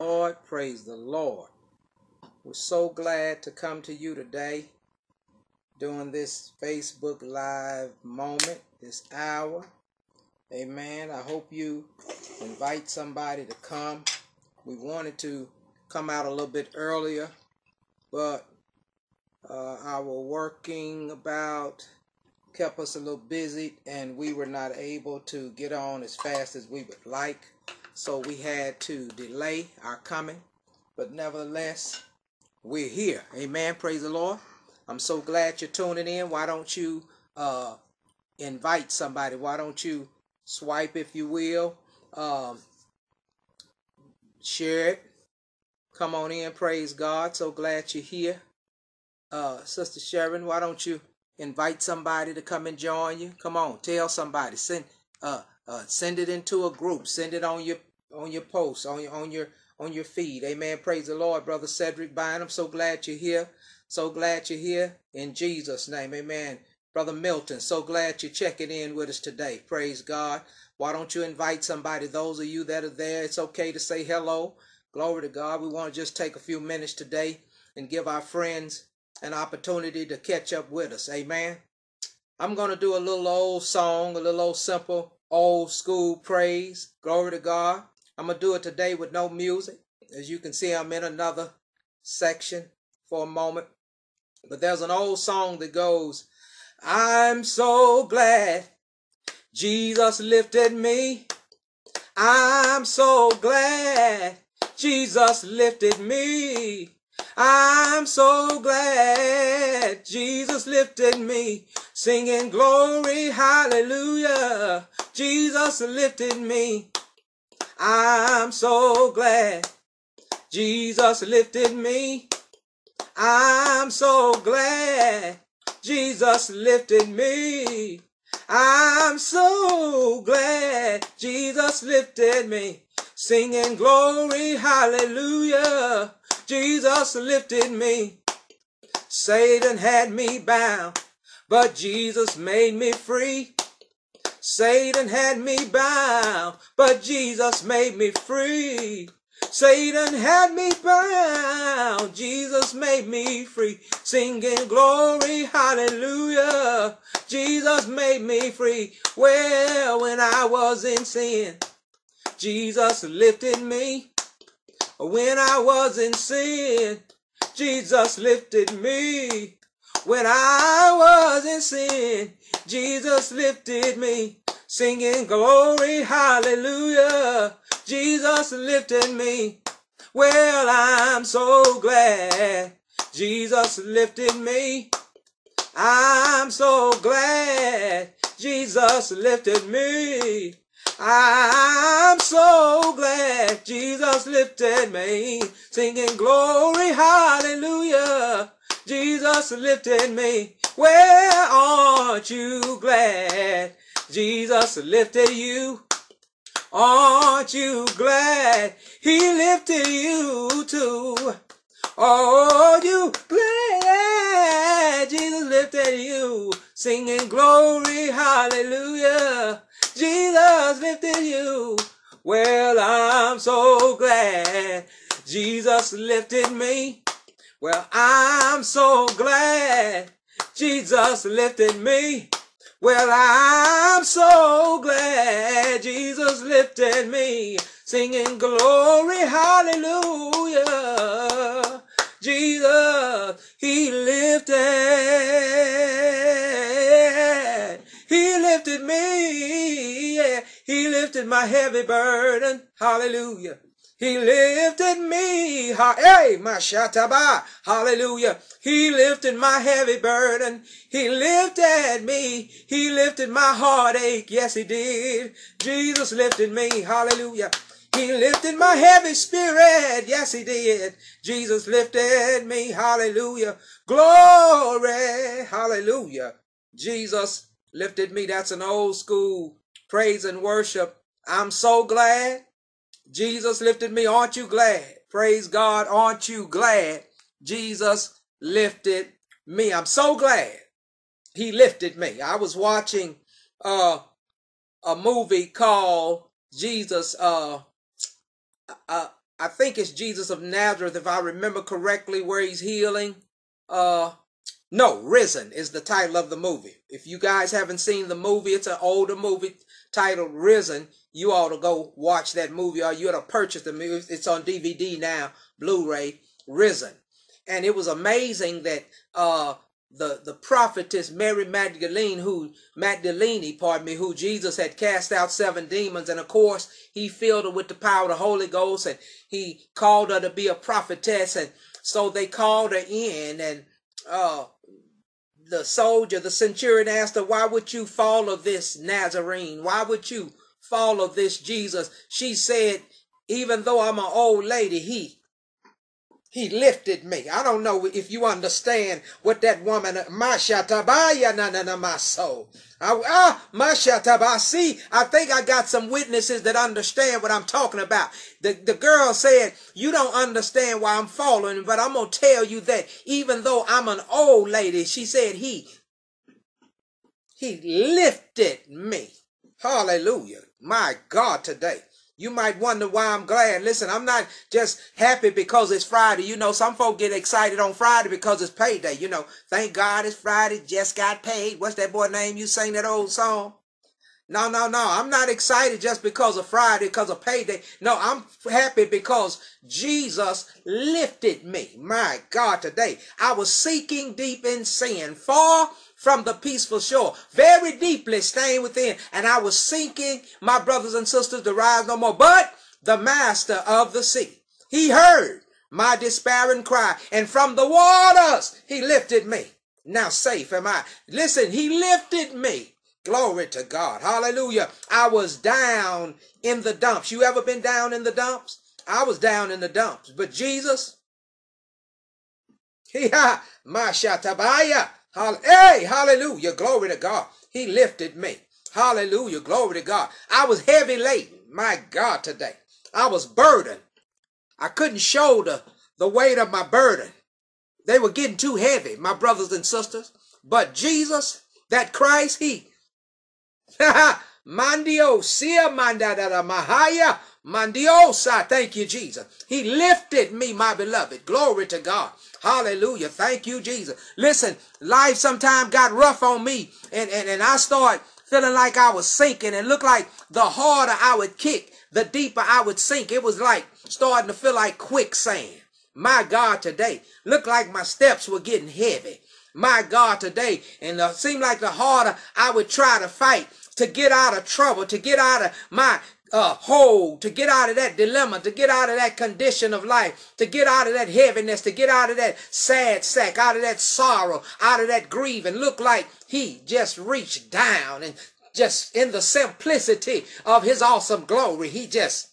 Lord, praise the Lord. We're so glad to come to you today during this Facebook Live moment, this hour. Amen. I hope you invite somebody to come. We wanted to come out a little bit earlier, but uh, our working about kept us a little busy and we were not able to get on as fast as we would like. So we had to delay our coming. But nevertheless, we're here. Amen. Praise the Lord. I'm so glad you're tuning in. Why don't you uh, invite somebody? Why don't you swipe, if you will? Um, share it. Come on in. Praise God. So glad you're here. Uh, Sister Sharon, why don't you invite somebody to come and join you? Come on, tell somebody. Send uh, uh, send it into a group. Send it on your on your post on your on your on your feed. Amen. Praise the Lord, brother Cedric Bynum. So glad you're here. So glad you're here in Jesus' name. Amen. Brother Milton, so glad you're checking in with us today. Praise God. Why don't you invite somebody? Those of you that are there, it's okay to say hello. Glory to God. We want to just take a few minutes today and give our friends an opportunity to catch up with us. Amen. I'm going to do a little old song, a little old simple old school praise. Glory to God. I'm going to do it today with no music. As you can see, I'm in another section for a moment. But there's an old song that goes, I'm so glad Jesus lifted me. I'm so glad Jesus lifted me. I'm so glad Jesus lifted me, singing glory, hallelujah. Jesus lifted me. I'm so glad Jesus lifted me. I'm so glad Jesus lifted me. I'm so glad Jesus lifted me. Singing glory, hallelujah. Jesus lifted me. Satan had me bound, but Jesus made me free. Satan had me bound, but Jesus made me free. Satan had me bound, Jesus made me free. Singing glory, hallelujah. Jesus made me free. Well, when I was in sin, Jesus lifted me. When I was in sin, Jesus lifted me. When I was in sin, Jesus lifted me. Singing glory, hallelujah. Jesus lifted me. Well, I'm so glad Jesus lifted me. I'm so glad Jesus lifted me. I'm so glad Jesus lifted me, singing glory, hallelujah. Jesus lifted me. Where aren't you glad Jesus lifted you? Aren't you glad he lifted you too? Oh, you glad Jesus lifted you, singing glory, hallelujah. Jesus lifted you. Well, I'm so glad Jesus lifted me. Well, I'm so glad Jesus lifted me. Well, I'm so glad Jesus lifted me, singing glory, hallelujah. Jesus, he lifted, he lifted me, yeah. he lifted my heavy burden, hallelujah. He lifted me, hey, my shataba, hallelujah. He lifted my heavy burden. He lifted me. He lifted my heartache. Yes, he did. Jesus lifted me, hallelujah. He lifted my heavy spirit. Yes, he did. Jesus lifted me, hallelujah. Glory, hallelujah. Jesus lifted me. That's an old school praise and worship. I'm so glad Jesus lifted me. Aren't you glad? Praise God. Aren't you glad? Jesus lifted me. I'm so glad he lifted me. I was watching uh, a movie called Jesus. Uh, uh, I think it's Jesus of Nazareth, if I remember correctly, where he's healing. Uh, no, Risen is the title of the movie. If you guys haven't seen the movie, it's an older movie titled Risen. You ought to go watch that movie or you ought to purchase the movie. It's on DVD now, Blu-ray, Risen. And it was amazing that uh, the, the prophetess Mary Magdalene, who Magdalene, pardon me, who Jesus had cast out seven demons, and of course he filled her with the power of the Holy Ghost, and he called her to be a prophetess, and so they called her in, and uh, the soldier, the centurion asked her, Why would you follow this Nazarene? Why would you follow this Jesus? She said, Even though I'm an old lady, he he lifted me. I don't know if you understand what that woman, Mashatabaya soul. Ah, Mashatabasi. I see. I think I got some witnesses that understand what I'm talking about. The, the girl said, you don't understand why I'm falling, but I'm going to tell you that even though I'm an old lady, she said he, he lifted me. Hallelujah. My God today. You might wonder why I'm glad. Listen, I'm not just happy because it's Friday. You know, some folk get excited on Friday because it's payday. You know, thank God it's Friday, just got paid. What's that boy name? You sang that old song? No, no, no. I'm not excited just because of Friday, because of payday. No, I'm happy because Jesus lifted me. My God, today I was seeking deep in sin, far from the peaceful shore, very deeply staying within. And I was sinking, my brothers and sisters, to rise no more. But the master of the sea, he heard my despairing cry, and from the waters he lifted me. Now safe am I. Listen, he lifted me. Glory to God. Hallelujah. I was down in the dumps. You ever been down in the dumps? I was down in the dumps. But Jesus, yeah, Mashatabaya, Hey, hallelujah. Glory to God. He lifted me. Hallelujah. Glory to God. I was heavy laden. My God, today. I was burdened. I couldn't shoulder the weight of my burden. They were getting too heavy, my brothers and sisters. But Jesus, that Christ, he, mandio, sia mandada mahaya, mandiosa, thank you, Jesus. He lifted me, my beloved. Glory to God. Hallelujah. Thank you, Jesus. Listen, life sometimes got rough on me and, and, and I start feeling like I was sinking and looked like the harder I would kick, the deeper I would sink. It was like starting to feel like quicksand. My God, today looked like my steps were getting heavy. My God, today, and uh, it seemed like the harder I would try to fight to get out of trouble, to get out of my uh, hold, to get out of that dilemma, to get out of that condition of life, to get out of that heaviness, to get out of that sad sack, out of that sorrow, out of that grief, and look like he just reached down and just in the simplicity of his awesome glory, he just,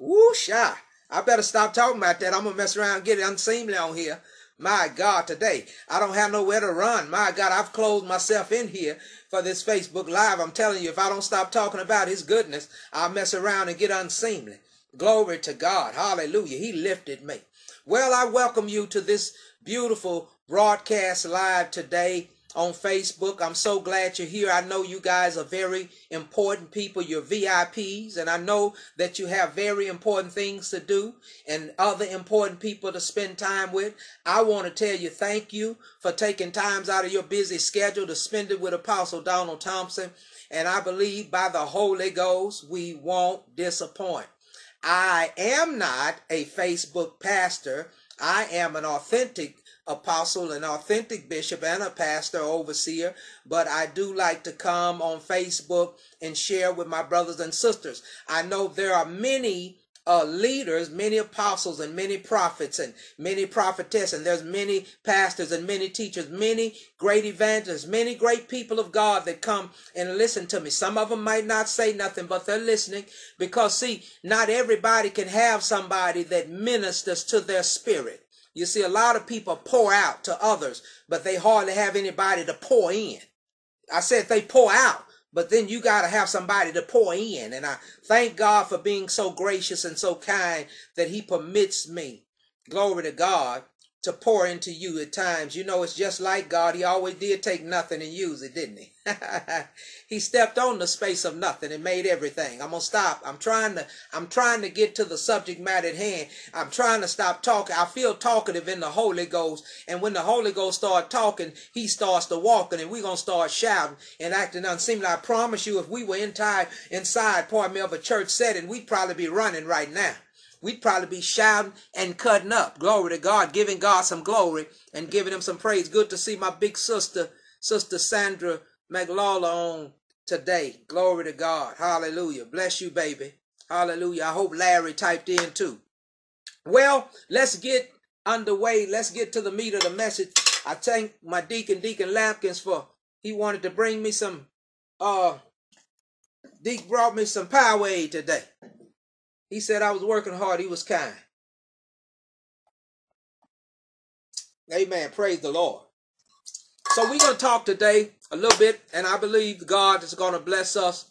whoosha. I better stop talking about that. I'm gonna mess around and get it unseemly on here. My God, today I don't have nowhere to run. My God, I've closed myself in here for this Facebook Live. I'm telling you, if I don't stop talking about his goodness, I'll mess around and get unseemly. Glory to God. Hallelujah. He lifted me. Well, I welcome you to this beautiful broadcast live today on Facebook. I'm so glad you're here. I know you guys are very important people. You're VIPs, and I know that you have very important things to do and other important people to spend time with. I want to tell you thank you for taking times out of your busy schedule to spend it with Apostle Donald Thompson. And I believe by the Holy Ghost, we won't disappoint. I am not a Facebook pastor. I am an authentic apostle, an authentic bishop, and a pastor, overseer, but I do like to come on Facebook and share with my brothers and sisters. I know there are many uh, leaders, many apostles and many prophets and many prophetess, and there's many pastors and many teachers, many great evangelists, many great people of God that come and listen to me. Some of them might not say nothing, but they're listening because see, not everybody can have somebody that ministers to their spirit. You see, a lot of people pour out to others, but they hardly have anybody to pour in. I said they pour out, but then you got to have somebody to pour in. And I thank God for being so gracious and so kind that He permits me, glory to God, to pour into you at times. You know, it's just like God. He always did take nothing and use it, didn't he? he stepped on the space of nothing and made everything. I'm gonna stop. I'm trying to I'm trying to get to the subject matter at hand. I'm trying to stop talking. I feel talkative in the Holy Ghost. And when the Holy Ghost start talking, he starts to walking and we're gonna start shouting and acting unseemly. I promise you, if we were inside inside, me, of a church setting, we'd probably be running right now we'd probably be shouting and cutting up. Glory to God, giving God some glory and giving him some praise. Good to see my big sister, Sister Sandra McLawler on today. Glory to God. Hallelujah. Bless you, baby. Hallelujah. I hope Larry typed in too. Well, let's get underway. Let's get to the meat of the message. I thank my deacon, Deacon Lampkins, for he wanted to bring me some uh Deke brought me some Powerade today. He said I was working hard. He was kind. Amen. Praise the Lord. So we're going to talk today a little bit, and I believe God is going to bless us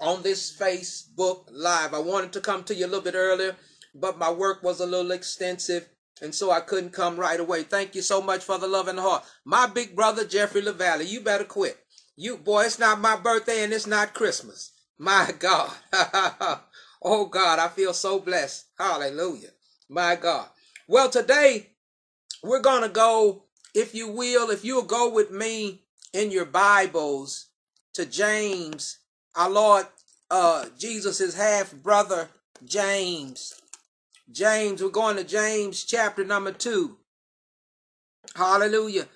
on this Facebook Live. I wanted to come to you a little bit earlier, but my work was a little extensive, and so I couldn't come right away. Thank you so much for the love and the heart. My big brother, Jeffrey LaValle, you better quit. You, boy, it's not my birthday and it's not Christmas. My God. Oh God, I feel so blessed. Hallelujah. My God. Well, today we're going to go, if you will, if you'll go with me in your Bibles to James, our Lord uh Jesus' half brother James. James, we're going to James chapter number 2. Hallelujah.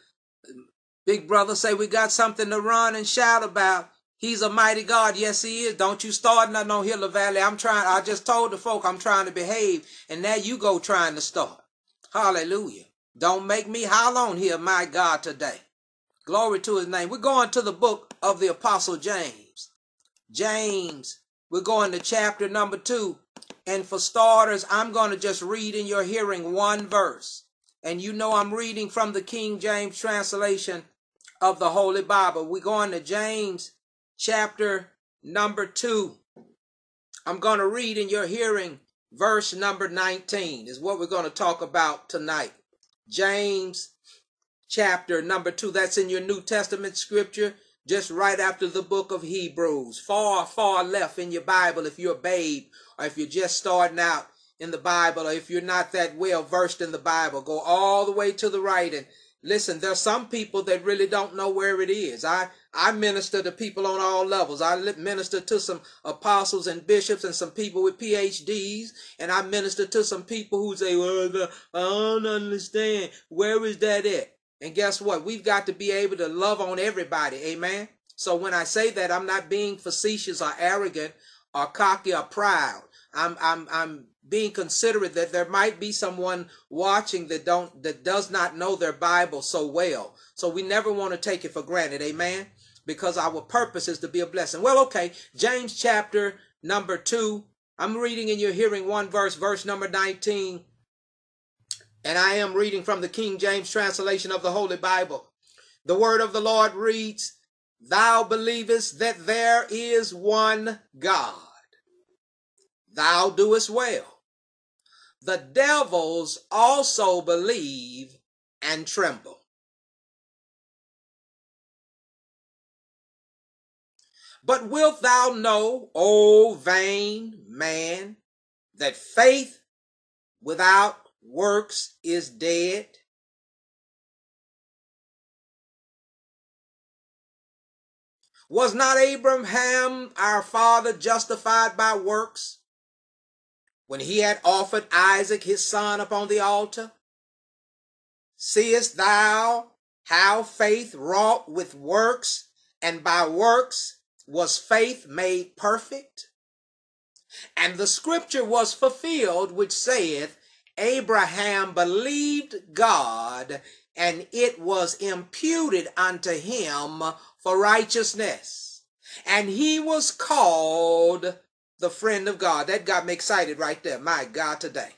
Big brother say we got something to run and shout about. He's a mighty God. Yes, he is. Don't you start nothing on Hill Valley. I'm trying. I just told the folk I'm trying to behave, and now you go trying to start. Hallelujah. Don't make me howl on here, my God, today. Glory to his name. We're going to the book of the Apostle James. James, we're going to chapter number two. And for starters, I'm going to just read in your hearing one verse. And you know I'm reading from the King James translation of the Holy Bible. We're going to James chapter number 2. I'm going to read in your hearing verse number 19 is what we're going to talk about tonight. James chapter number 2. That's in your New Testament scripture, just right after the book of Hebrews. Far, far left in your Bible if you're a babe or if you're just starting out in the Bible or if you're not that well versed in the Bible. Go all the way to the right and listen, there's some people that really don't know where it is. I I minister to people on all levels. I minister to some apostles and bishops and some people with PhDs, and I minister to some people who say, "Well, I don't understand. Where is that at?" And guess what? We've got to be able to love on everybody. Amen. So when I say that, I'm not being facetious or arrogant or cocky or proud. I'm I'm I'm being considerate that there might be someone watching that don't that does not know their Bible so well. So we never want to take it for granted. Amen because our purpose is to be a blessing. Well, okay, James chapter number 2. I'm reading in your hearing one verse, verse number 19. And I am reading from the King James translation of the Holy Bible. The word of the Lord reads, Thou believest that there is one God. Thou doest well. The devils also believe and tremble. But wilt thou know, O vain man, that faith without works is dead? Was not Abraham our father justified by works when he had offered Isaac his son upon the altar? Seest thou how faith wrought with works, and by works was faith made perfect? And the scripture was fulfilled, which saith, Abraham believed God, and it was imputed unto him for righteousness. And he was called the friend of God. That got me excited right there. My God, today.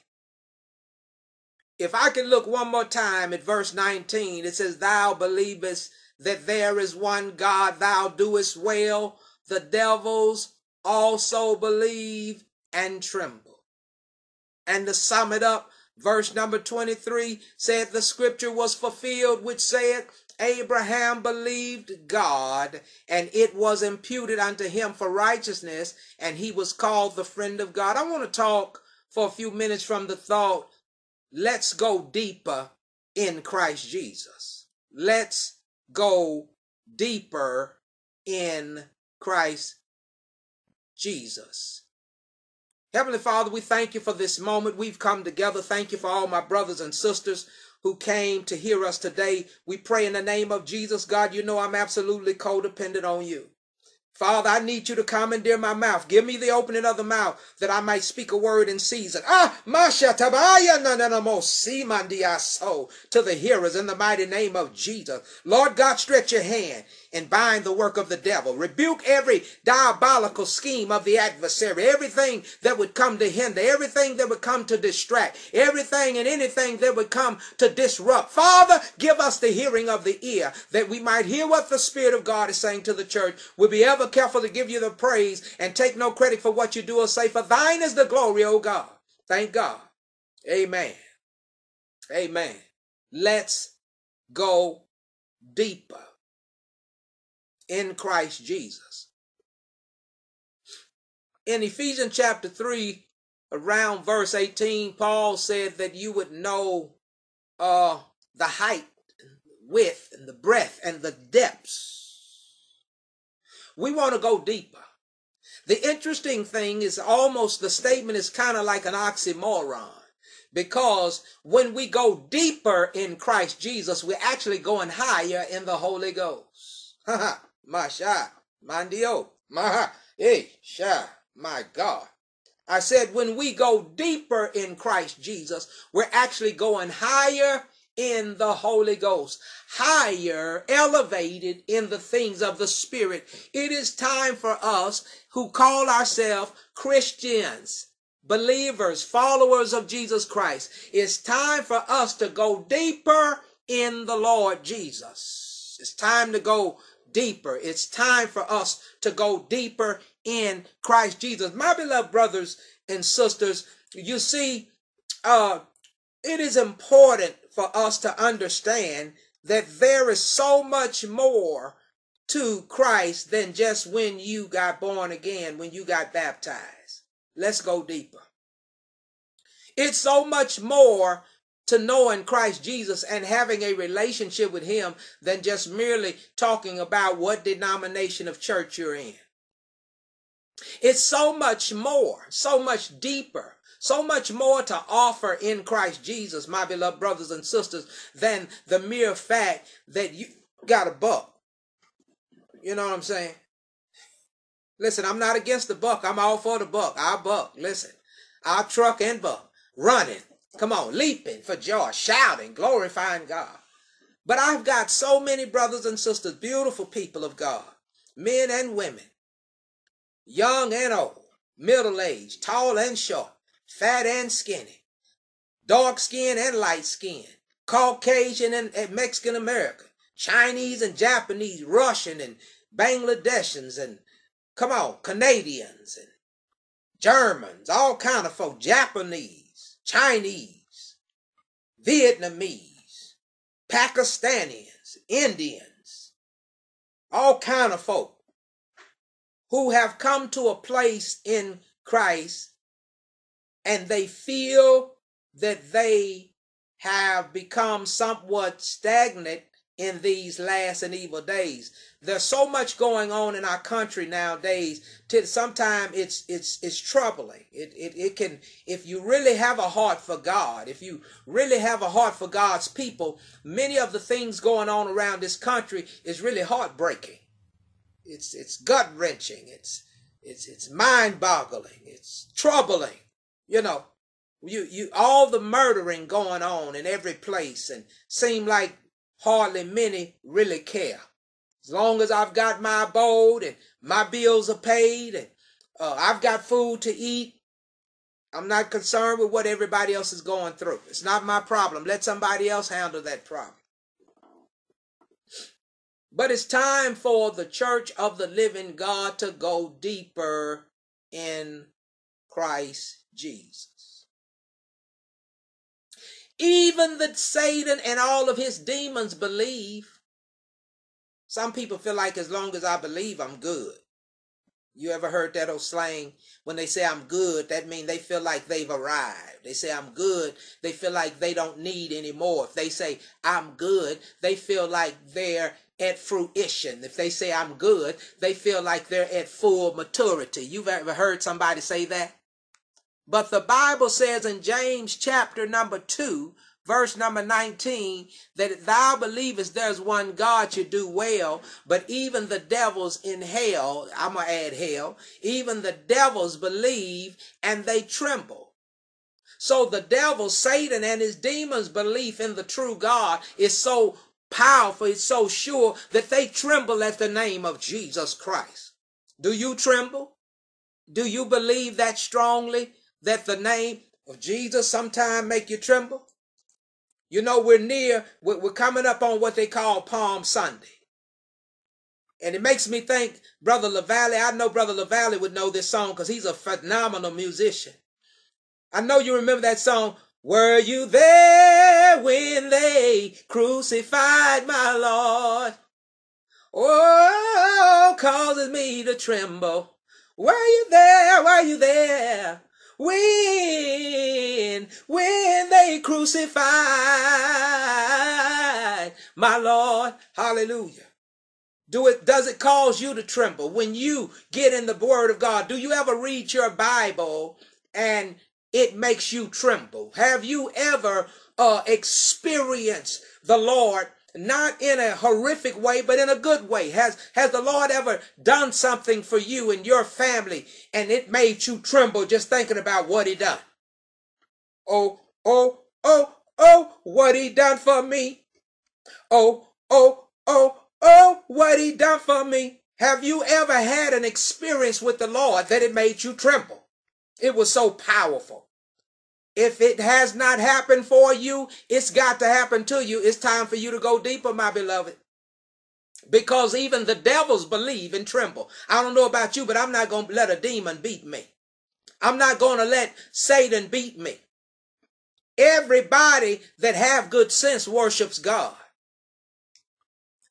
If I can look one more time at verse 19, it says, Thou believest that there is one God, thou doest well. The devils also believe and tremble. And to sum it up, Verse number 23 said the scripture was fulfilled, which said, Abraham believed God, and it was imputed unto him for righteousness, and he was called the friend of God. I want to talk for a few minutes from the thought, let's go deeper in Christ Jesus. Let's go deeper in Christ Jesus. Heavenly Father, we thank you for this moment. We've come together. Thank you for all my brothers and sisters who came to hear us today. We pray in the name of Jesus. God, you know I'm absolutely codependent on you. Father, I need you to commandeer my mouth. Give me the opening of the mouth that I might speak a word in season. Ah, Masha Tabaya so to the hearers in the mighty name of Jesus. Lord God, stretch your hand and bind the work of the devil. Rebuke every diabolical scheme of the adversary, everything that would come to hinder, everything that would come to distract, everything and anything that would come to disrupt. Father, give us the hearing of the ear that we might hear what the Spirit of God is saying to the church. We'll be ever careful to give you the praise and take no credit for what you do or say, for thine is the glory, O God. Thank God. Amen. Amen. Let's go deeper in Christ Jesus. In Ephesians chapter 3, around verse 18, Paul said that you would know uh, the height, width, and the breadth, and the depths. We want to go deeper. The interesting thing is almost the statement is kind of like an oxymoron because when we go deeper in Christ Jesus, we're actually going higher in the Holy Ghost. Ha Masha, Mandio, Maha, Sha, my God. I said when we go deeper in Christ Jesus, we're actually going higher in the Holy Ghost, higher, elevated in the things of the Spirit. It is time for us who call ourselves Christians, believers, followers of Jesus Christ. It's time for us to go deeper in the Lord Jesus. It's time to go deeper. It's time for us to go deeper in Christ Jesus. My beloved brothers and sisters, you see, uh, it is important for us to understand that there is so much more to Christ than just when you got born again, when you got baptized. Let's go deeper. It's so much more to knowing Christ Jesus and having a relationship with Him than just merely talking about what denomination of church you're in. It's so much more, so much deeper, so much more to offer in Christ Jesus, my beloved brothers and sisters, than the mere fact that you got a buck. You know what I'm saying? Listen, I'm not against the buck. I'm all for the buck. I'll buck. Listen, I'll truck and buck. Running, Come on, leaping for joy, shouting, glorifying God. But I've got so many brothers and sisters, beautiful people of God, men and women, young and old, middle aged, tall and short, fat and skinny, dark skin and light skin, Caucasian and, Mexican American, Chinese and Japanese, Russian and Bangladeshans and come on, Canadians and Germans, all kind of folk, Japanese Chinese, Vietnamese, Pakistanians, Indians, all kind of folk who have come to a place in Christ and they feel that they have become somewhat stagnant in these last and evil days. There's so much going on in our country nowadays. Sometimes it's it's it's troubling. It, it it can if you really have a heart for God, if you really have a heart for God's people, many of the things going on around this country is really heartbreaking. It's it's gut wrenching. It's it's it's mind boggling. It's troubling. You know, you you all the murdering going on in every place and seem like hardly many really care. As long as I've got my abode and my bills are paid and uh, I've got food to eat, I'm not concerned with what everybody else is going through. It's not my problem. Let somebody else handle that problem. But it's time for the church of the living God to go deeper in Christ Jesus. even that Satan and all of his demons believe. Some people feel like as long as I believe, I'm good. You ever heard that old slang? When they say I'm good, that means they feel like they've arrived. They say I'm good, they feel like they don't need any more. If they say I'm good, they feel like they're at fruition. If they say I'm good, they feel like they're at full maturity. You've ever heard somebody say that? But the Bible says in James chapter number 2, verse number 19, that if thou believest there's one God you do well, but even the devils in hell, I'm going to add hell, even the devils believe and they tremble. So the devil, Satan, and his demons' belief in the true God is so powerful, it's so sure that they tremble at the name of Jesus Christ. Do you tremble? Do you believe that strongly? That the name of Jesus sometime make you tremble? You know, we're near, we're coming up on what they call Palm Sunday. And it makes me think, Brother LaValle, I know Brother LaValle would know this song because he's a phenomenal musician. I know you remember that song, Were you there when they crucified my Lord? Oh, causes me to tremble. Were you there? Were you there? When, when they crucified my Lord. Hallelujah. Do it, does it cause you to tremble when you get in the word of God? Do you ever read your Bible and it makes you tremble? Have you ever uh, experienced the Lord not in a horrific way, but in a good way. Has, has the Lord ever done something for you and your family and it made you tremble just thinking about what he done? Oh, oh, oh, oh, what he done for me. Oh, oh, oh, oh, what he done for me. Have you ever had an experience with the Lord that it made you tremble? It was so powerful. If it has not happened for you, it's got to happen to you. It's time for you to go deeper, my beloved. Because even the devils believe and tremble. I don't know about you, but I'm not going to let a demon beat me. I'm not going to let Satan beat me. Everybody that have good sense worships God.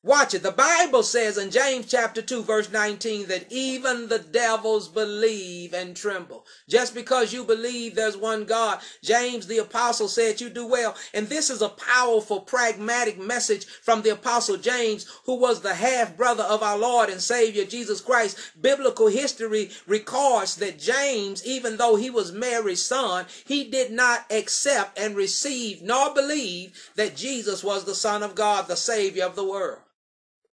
Watch it. The Bible says in James chapter 2 verse 19 that even the devils believe and tremble. Just because you believe there's one God, James the apostle said you do well. And this is a powerful pragmatic message from the apostle James who was the half brother of our Lord and Savior Jesus Christ. Biblical history records that James, even though he was Mary's son, he did not accept and receive nor believe that Jesus was the son of God, the savior of the world.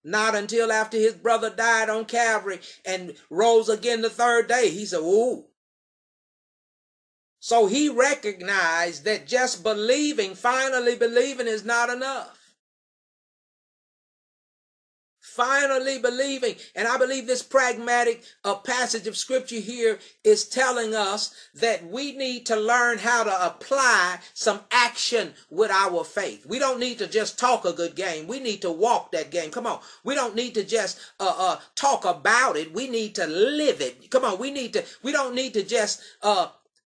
Not until after his brother died on Calvary and rose again the third day. He said, Ooh. So he recognized that just believing, finally believing, is not enough finally believing. And I believe this pragmatic uh, passage of scripture here is telling us that we need to learn how to apply some action with our faith. We don't need to just talk a good game. We need to walk that game. Come on. We don't need to just uh, uh, talk about it. We need to live it. Come on. We need to, we don't need to just uh,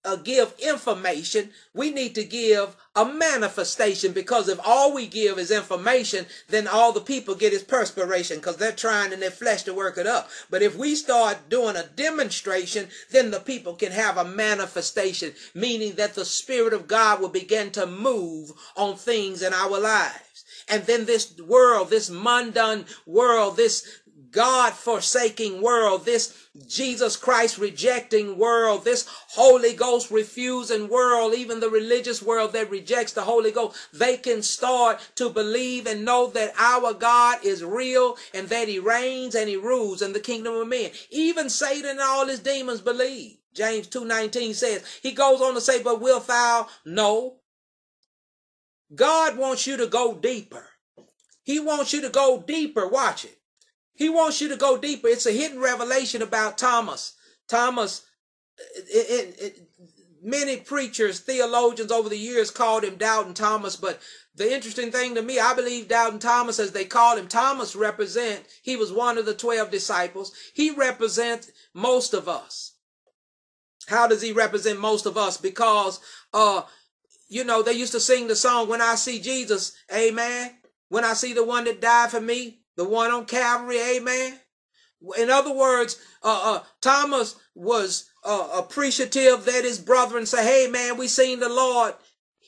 uh, give information, we need to give a manifestation because if all we give is information, then all the people get is perspiration because they're trying in their flesh to work it up. But if we start doing a demonstration, then the people can have a manifestation, meaning that the Spirit of God will begin to move on things in our lives. And then this world, this mundane world, this God forsaking world, this Jesus Christ rejecting world, this Holy Ghost refusing world, even the religious world that rejects the Holy Ghost, they can start to believe and know that our God is real and that he reigns and he rules in the kingdom of men. Even Satan and all his demons believe. James 2.19 says, he goes on to say, but will thou know? God wants you to go deeper. He wants you to go deeper. Watch it. He wants you to go deeper. It's a hidden revelation about Thomas. Thomas, it, it, it, many preachers, theologians over the years called him Doubting Thomas, but the interesting thing to me, I believe Doubting Thomas, as they called him, Thomas represent, he was one of the 12 disciples. He represents most of us. How does he represent most of us? Because uh, you know, they used to sing the song, When I See Jesus, Amen. When I see the one that died for me, the one on Calvary, Amen. In other words, uh, uh, Thomas was uh, appreciative that his brethren say, Hey, man, we seen the Lord.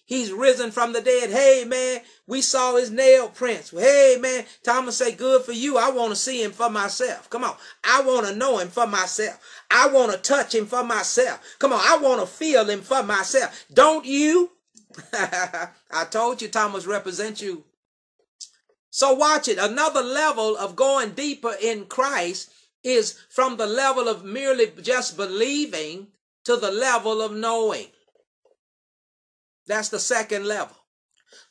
He's risen from the dead. Hey, man, we saw his nail prints. Hey, man, Thomas say, good for you. I want to see him for myself. Come on. I want to know him for myself. I want to touch him for myself. Come on. I want to feel him for myself. Don't you? I told you Thomas represents you. So watch it. Another level of going deeper in Christ is from the level of merely just believing to the level of knowing. That's the second level.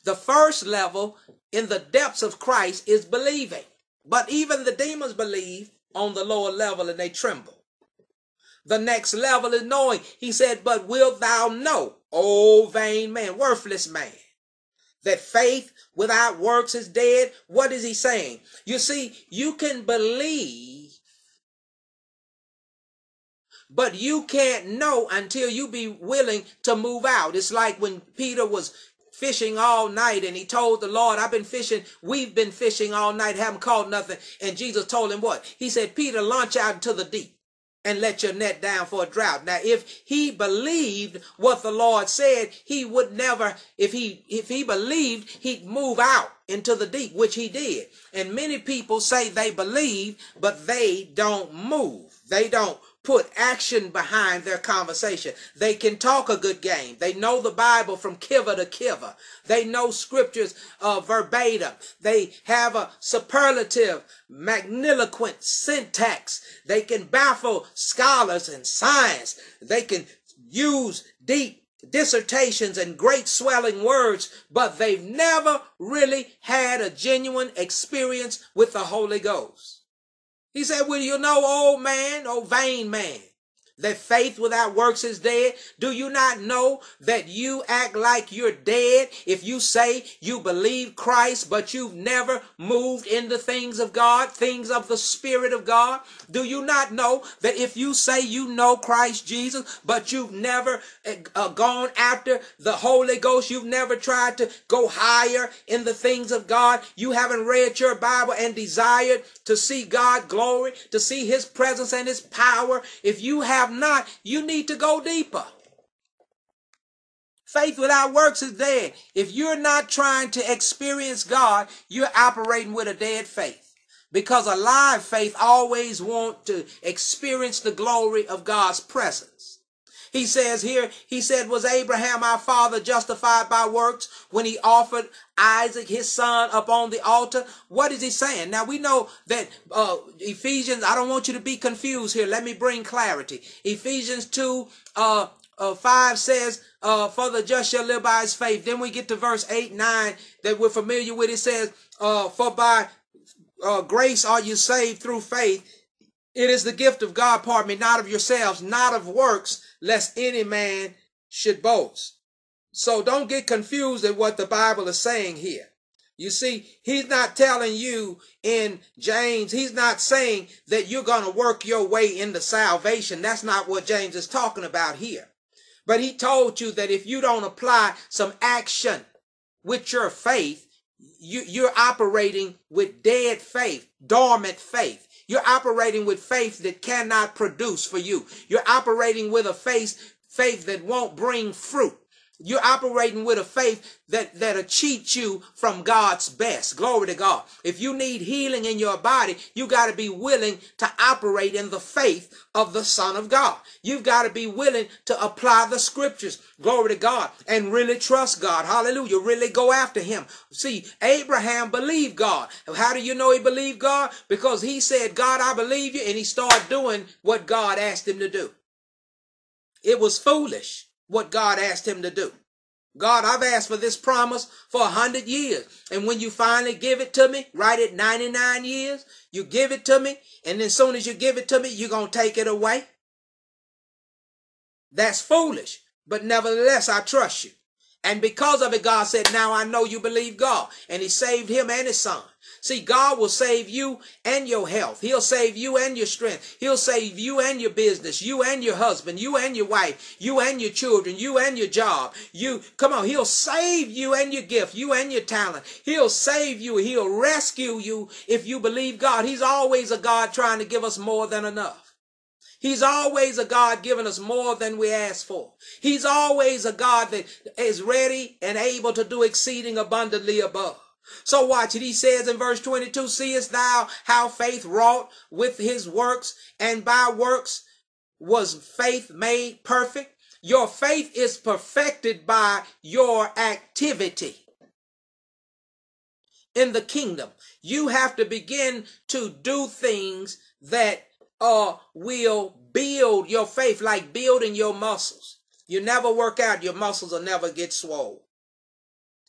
The first level in the depths of Christ is believing. But even the demons believe on the lower level and they tremble. The next level is knowing. He said, But wilt thou know, O vain man, worthless man, that faith without works is dead? What is he saying? You see, you can believe but you can't know until you be willing to move out. It's like when Peter was fishing all night and he told the Lord, I've been fishing, we've been fishing all night, haven't caught nothing. And Jesus told him what? He said, Peter, launch out into the deep and let your net down for a drought. Now, if he believed what the Lord said, he would never, if he, if he believed, he'd move out into the deep, which he did. And many people say they believe, but they don't move. They don't put action behind their conversation. They can talk a good game. They know the Bible from kiver to kiver. They know scriptures uh, verbatim. They have a superlative, magniloquent syntax. They can baffle scholars and science. They can use deep dissertations and great swelling words, but they've never really had a genuine experience with the Holy Ghost. He said, Will you know, old man, O vain man, that faith without works is dead? Do you not know that you act like you're dead if you say you believe Christ, but you've never moved in the things of God, things of the Spirit of God? Do you not know that if you say you know Christ Jesus, but you've never uh, gone after the Holy Ghost, you've never tried to go higher in the things of God, you haven't read your Bible and desired to see God glory, to see his presence and his power, if you have have not, you need to go deeper. Faith without works is dead. If you're not trying to experience God, you're operating with a dead faith. Because a live faith always want to experience the glory of God's presence. He says here, he said, was Abraham our father justified by works when he offered Isaac his son up on the altar? What is he saying? Now we know that uh, Ephesians, I don't want you to be confused here. Let me bring clarity. Ephesians 2, uh, uh, 5 says, uh, for the just shall live by his faith. Then we get to verse 8, 9 that we're familiar with. It says, uh, for by uh, grace are you saved through faith. It is the gift of God, pardon me, not of yourselves, not of works, lest any man should boast. So don't get confused at what the Bible is saying here. You see, he's not telling you in James, he's not saying that you're going to work your way into salvation. That's not what James is talking about here. But he told you that if you don't apply some action with your faith, you, you're operating with dead faith, dormant faith. You're operating with faith that cannot produce for you. You're operating with a faith, faith that won't bring fruit. You're operating with a faith that, that'll cheat you from God's best. Glory to God. If you need healing in your body, you got to be willing to operate in the faith of the Son of God. You've got to be willing to apply the scriptures. Glory to God. And really trust God. Hallelujah. Really go after him. See, Abraham believed God. How do you know he believed God? Because he said, God, I believe you. And he started doing what God asked him to do. It was foolish what God asked him to do. God, I've asked for this promise for a hundred years. And when you finally give it to me, right at 99 years, you give it to me. And as soon as you give it to me, you're going to take it away. That's foolish. But nevertheless, I trust you. And because of it, God said, Now I know you believe God. And He saved him and his son. See, God will save you and your health. He'll save you and your strength. He'll save you and your business, you and your husband, you and your wife, you and your children, you and your job. You, come on, He'll save you and your gift, you and your talent. He'll save you. He'll rescue you if you believe God. He's always a God trying to give us more than enough. He's always a God giving us more than we ask for. He's always a God that is ready and able to do exceeding abundantly above. So watch it. He says in verse 22, seest thou how faith wrought with his works and by works was faith made perfect? Your faith is perfected by your activity in the kingdom. You have to begin to do things that uh, will build your faith like building your muscles. You never work out, your muscles will never get swole.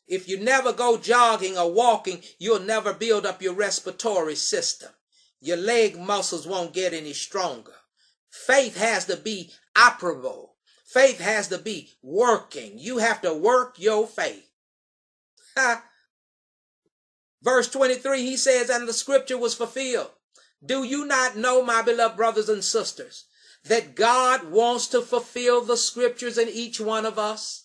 If you never go jogging or walking, you'll never build up your respiratory system. Your leg muscles won't get any stronger. Faith has to be operable. Faith has to be working. You have to work your faith. Verse 23, he says, and the scripture was fulfilled. Do you not know, my beloved brothers and sisters, that God wants to fulfill the scriptures in each one of us?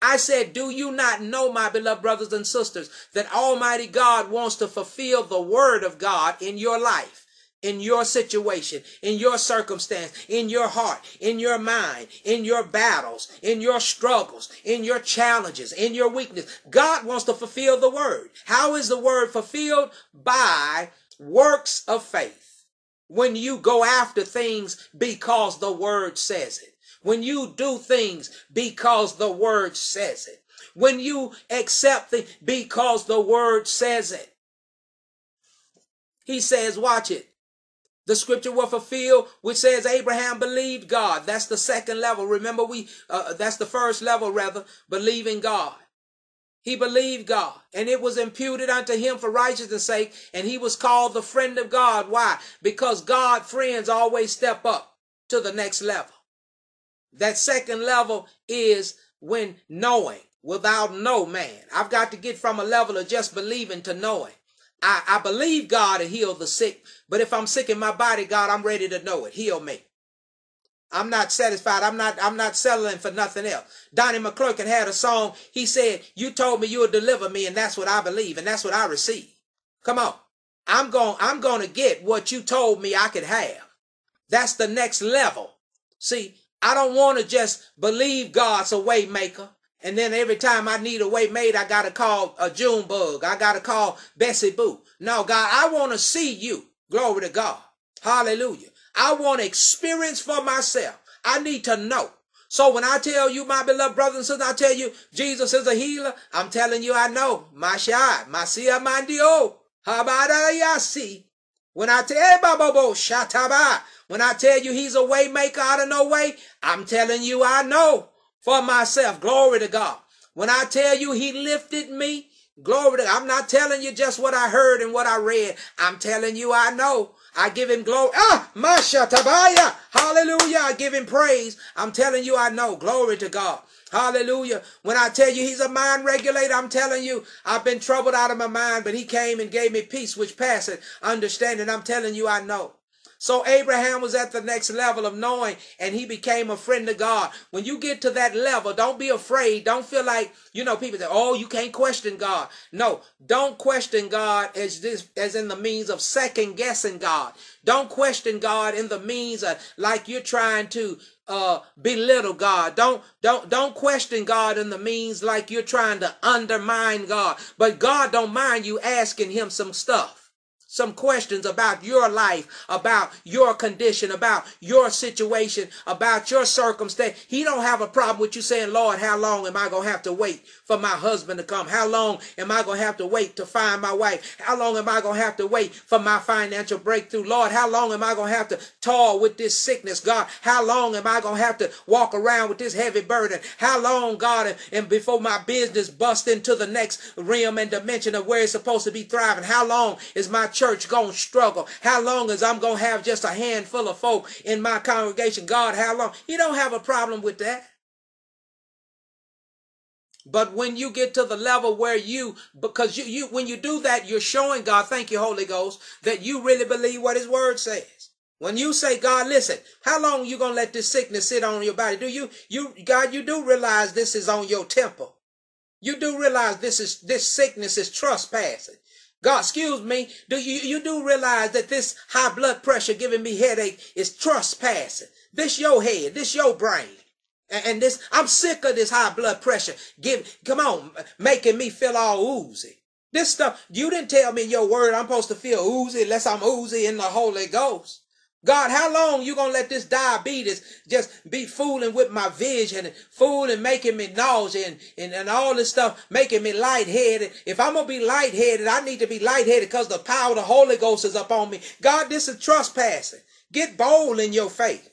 I said, do you not know, my beloved brothers and sisters, that Almighty God wants to fulfill the word of God in your life? in your situation, in your circumstance, in your heart, in your mind, in your battles, in your struggles, in your challenges, in your weakness. God wants to fulfill the word. How is the word fulfilled? By works of faith. When you go after things because the word says it. When you do things because the word says it. When you accept things because the word says it. He says, watch it. The scripture will fulfill, which says Abraham believed God. That's the second level. Remember, we, uh, that's the first level, rather, believing God. He believed God, and it was imputed unto him for righteousness' sake, and he was called the friend of God. Why? Because God friends always step up to the next level. That second level is when knowing without no man. I've got to get from a level of just believing to knowing. I, I believe God to heal the sick, but if I'm sick in my body, God, I'm ready to know it. Heal me. I'm not satisfied. I'm not, I'm not settling for nothing else. Donnie McClurkin had a song. He said, you told me you would deliver me and that's what I believe and that's what I receive. Come on. I'm going, I'm going to get what you told me I could have. That's the next level. See, I don't want to just believe God's a way maker. And then every time I need a way made, I got to call a June bug. I got to call Bessie Boo. No, God, I want to see you. Glory to God. Hallelujah. I want experience for myself. I need to know. So when I tell you, my beloved brothers and sisters, I tell you Jesus is a healer, I'm telling you I know. My shot, my sia mandio, habadayasi. When I tell shataba, when I tell you he's a way maker out of no way, I'm telling you I know for myself. Glory to God. When I tell you he lifted me, glory to God. I'm not telling you just what I heard and what I read. I'm telling you I know. I give him glory. Ah, Masha Tabaya. Hallelujah. I give him praise. I'm telling you, I know. Glory to God. Hallelujah. When I tell you he's a mind regulator, I'm telling you, I've been troubled out of my mind, but he came and gave me peace which passeth understanding. I'm telling you, I know. So Abraham was at the next level of knowing and he became a friend of God. When you get to that level, don't be afraid. Don't feel like, you know, people say, oh, you can't question God. No, don't question God as this, as in the means of second guessing God. Don't question God in the means of like you're trying to uh, belittle God. Don't don't don't question God in the means like you're trying to undermine God. But God don't mind you asking him some stuff some questions about your life, about your condition, about your situation, about your circumstance. He don't have a problem with you saying, Lord, how long am I going to have to wait for my husband to come? How long am I going to have to wait to find my wife? How long am I going to have to wait for my financial breakthrough? Lord, how long am I going to have to toil with this sickness? God, how long am I going to have to walk around with this heavy burden? How long, God, and before my business bust into the next realm and dimension of where it's supposed to be thriving? How long is my church going to struggle? How long is I'm going to have just a handful of folk in my congregation? God, how long? He don't have a problem with that. But when you get to the level where you, because you, you, when you do that, you're showing God, thank you, Holy Ghost, that you really believe what his word says. When you say, God, listen, how long you going to let this sickness sit on your body? Do you, you, God, you do realize this is on your temple. You do realize this is, this sickness is trespassing. God, excuse me, do you, you do realize that this high blood pressure giving me headache is trespassing? This your head, this your brain. And this, I'm sick of this high blood pressure. Give, come on, making me feel all oozy. This stuff, you didn't tell me your word I'm supposed to feel oozy unless I'm oozy in the Holy Ghost. God, how long you gonna let this diabetes just be fooling with my vision and fooling, making me nausea and, and, and all this stuff, making me lightheaded? If I'm gonna be lightheaded, I need to be lightheaded because the power of the Holy Ghost is upon me. God, this is trespassing. Get bold in your faith.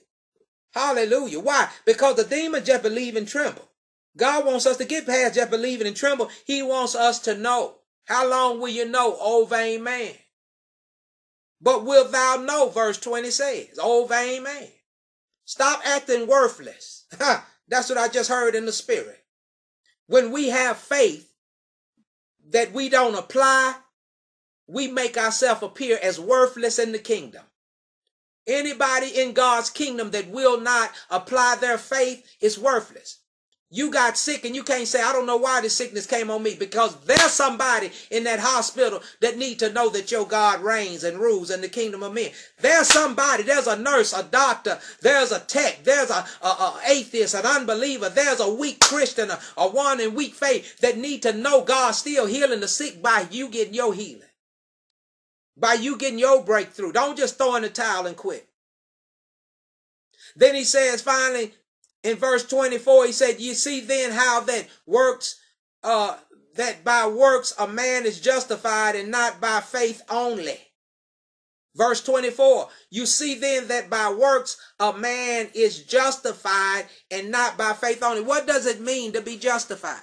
Hallelujah. Why? Because the demon just believe and tremble. God wants us to get past just believing and tremble. He wants us to know. How long will you know, O vain man? But wilt thou know, verse 20 says, O vain man. Stop acting worthless. That's what I just heard in the spirit. When we have faith that we don't apply, we make ourselves appear as worthless in the kingdom. Anybody in God's kingdom that will not apply their faith is worthless. You got sick and you can't say, I don't know why this sickness came on me because there's somebody in that hospital that need to know that your God reigns and rules in the kingdom of men. There's somebody, there's a nurse, a doctor, there's a tech, there's a, a, a atheist, an unbeliever, there's a weak Christian, a, a one in weak faith that need to know God still healing the sick by you getting your healing by you getting your breakthrough. Don't just throw in the towel and quit. Then he says finally in verse 24, he said, You see then how that works, uh, that by works a man is justified and not by faith only. Verse 24, you see then that by works a man is justified and not by faith only. What does it mean to be justified?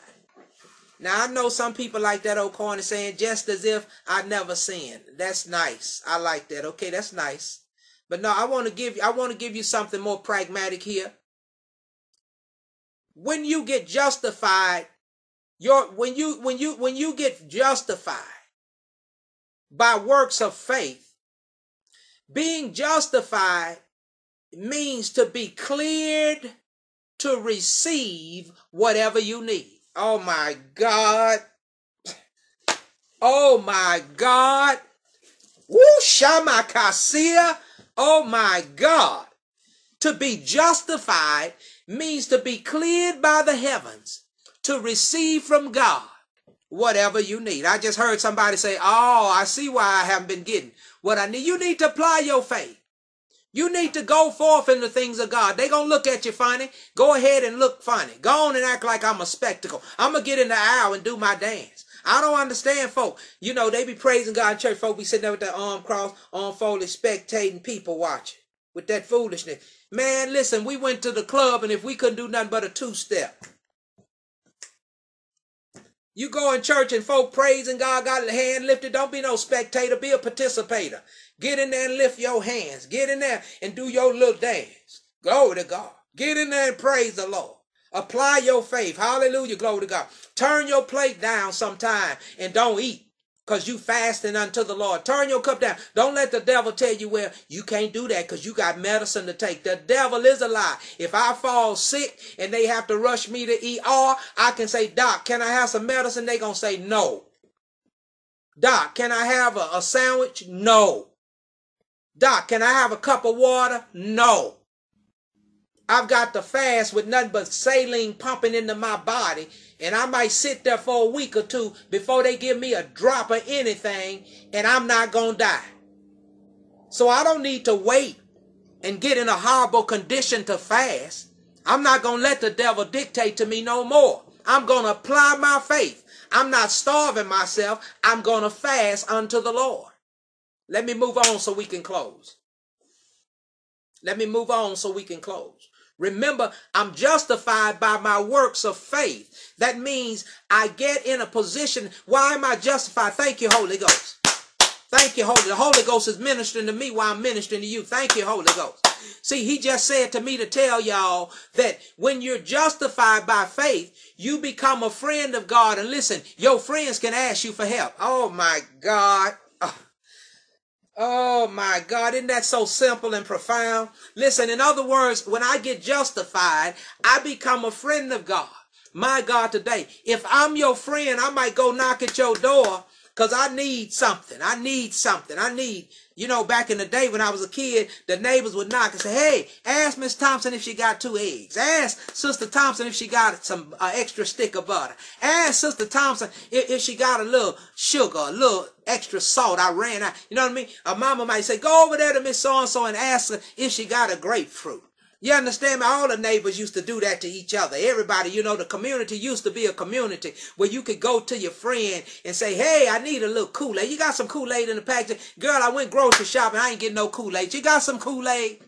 Now I know some people like that old corner saying just as if I never sinned. That's nice. I like that. Okay, that's nice. But no, I want to give you I want to give you something more pragmatic here. When you get justified, your when you when you when you get justified by works of faith, being justified means to be cleared to receive whatever you need. Oh my God. Oh my God. Oh my God. To be justified means to be cleared by the heavens to receive from God whatever you need. I just heard somebody say, Oh, I see why I haven't been getting what I need. You need to apply your faith. You need to go forth in the things of God. They gonna look at you funny. Go ahead and look funny. Go on and act like I'm a spectacle. I'm gonna get in the aisle and do my dance. I don't understand folk. You know, they be praising God in church. Folk be sitting there with their arm crossed, arm folded, spectating people watching with that foolishness. Man, listen, we went to the club and if we couldn't do nothing but a two-step. You go in church and folk praising God, got a hand lifted. Don't be no spectator, be a participator. Get in there and lift your hands. Get in there and do your little dance. Glory to God. Get in there and praise the Lord. Apply your faith. Hallelujah. Glory to God. Turn your plate down sometime and don't eat because you fasting unto the Lord. Turn your cup down. Don't let the devil tell you, well, you can't do that because you got medicine to take. The devil is a lie. If I fall sick and they have to rush me to ER, I can say, Doc, can I have some medicine? They going to say no. Doc, can I have a, a sandwich? No. Doc, can I have a cup of water? No. I've got to fast with nothing but saline pumping into my body, and I might sit there for a week or two before they give me a drop of anything, and I'm not going to die. So I don't need to wait and get in a horrible condition to fast. I'm not going to let the devil dictate to me no more. I'm going to apply my faith. I'm not starving myself. I'm going to fast unto the Lord. Let me move on so we can close. Let me move on so we can close. Remember, I'm justified by my works of faith. That means I get in a position. Why am I justified? Thank you, Holy Ghost. Thank you, Holy. The Holy Ghost is ministering to me while I'm ministering to you. Thank you, Holy Ghost. See, he just said to me to tell y'all that when you're justified by faith, you become a friend of God. And listen, your friends can ask you for help. Oh my God. Oh my God, isn't that so simple and profound? Listen, in other words, when I get justified, I become a friend of God. My God, today, if I'm your friend, I might go knock at your door because I need something. I need something. I need, you know, back in the day when I was a kid, the neighbors would knock and say, hey, ask Miss Thompson if she got two eggs. Ask Sister Thompson if she got some uh, extra stick of butter. Ask Sister Thompson if, if she got a little sugar, a little extra salt. I ran out. You know what I mean? A mama might say, go over there to Miss So-and-so and ask her if she got a grapefruit. You understand me? All the neighbors used to do that to each other. Everybody, you know, the community used to be a community where you could go to your friend and say, Hey, I need a little Kool-Aid. You got some Kool-Aid in the package? Girl, I went grocery shopping. I ain't getting no Kool-Aid. You got some Kool-Aid?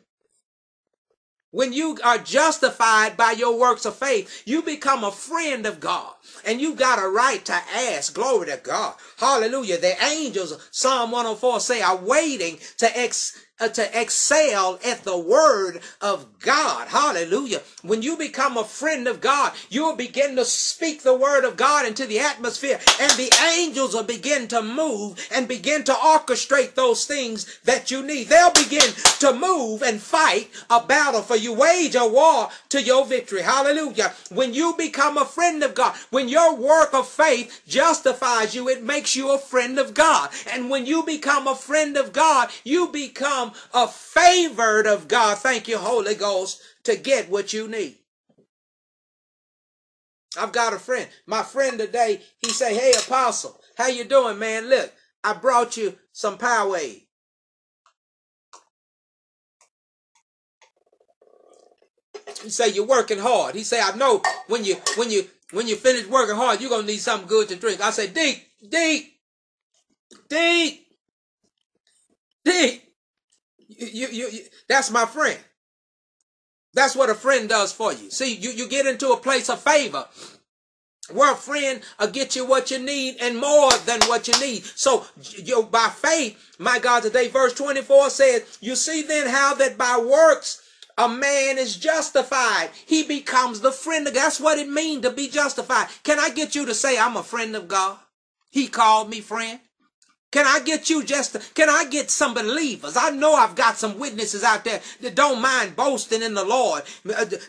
When you are justified by your works of faith, you become a friend of God. And you got a right to ask. Glory to God. Hallelujah. The angels, Psalm 104 say, are waiting to ex uh, to excel at the word of God. Hallelujah. When you become a friend of God, you'll begin to speak the word of God into the atmosphere and the angels will begin to move and begin to orchestrate those things that you need. They'll begin to move and fight a battle for you, wage a war to your victory. Hallelujah. When you become a friend of God, when your work of faith justifies you, it makes you a friend of God. And when you become a friend of God, you become a favored of God. Thank you, Holy Ghost, to get what you need. I've got a friend. My friend today, he say, "Hey, Apostle, how you doing, man? Look, I brought you some Powerade." He say, "You're working hard." He say, "I know when you when you when you finish working hard, you're gonna need something good to drink." I say, "Deep, deep, deep, deep." You, you, you, that's my friend. That's what a friend does for you. See, you, you get into a place of favor where a friend will get you what you need and more than what you need. So you by faith, my God, today verse 24 says, you see then how that by works a man is justified. He becomes the friend of God. That's what it means to be justified. Can I get you to say I'm a friend of God? He called me friend. Can I get you just, can I get some believers? I know I've got some witnesses out there that don't mind boasting in the Lord.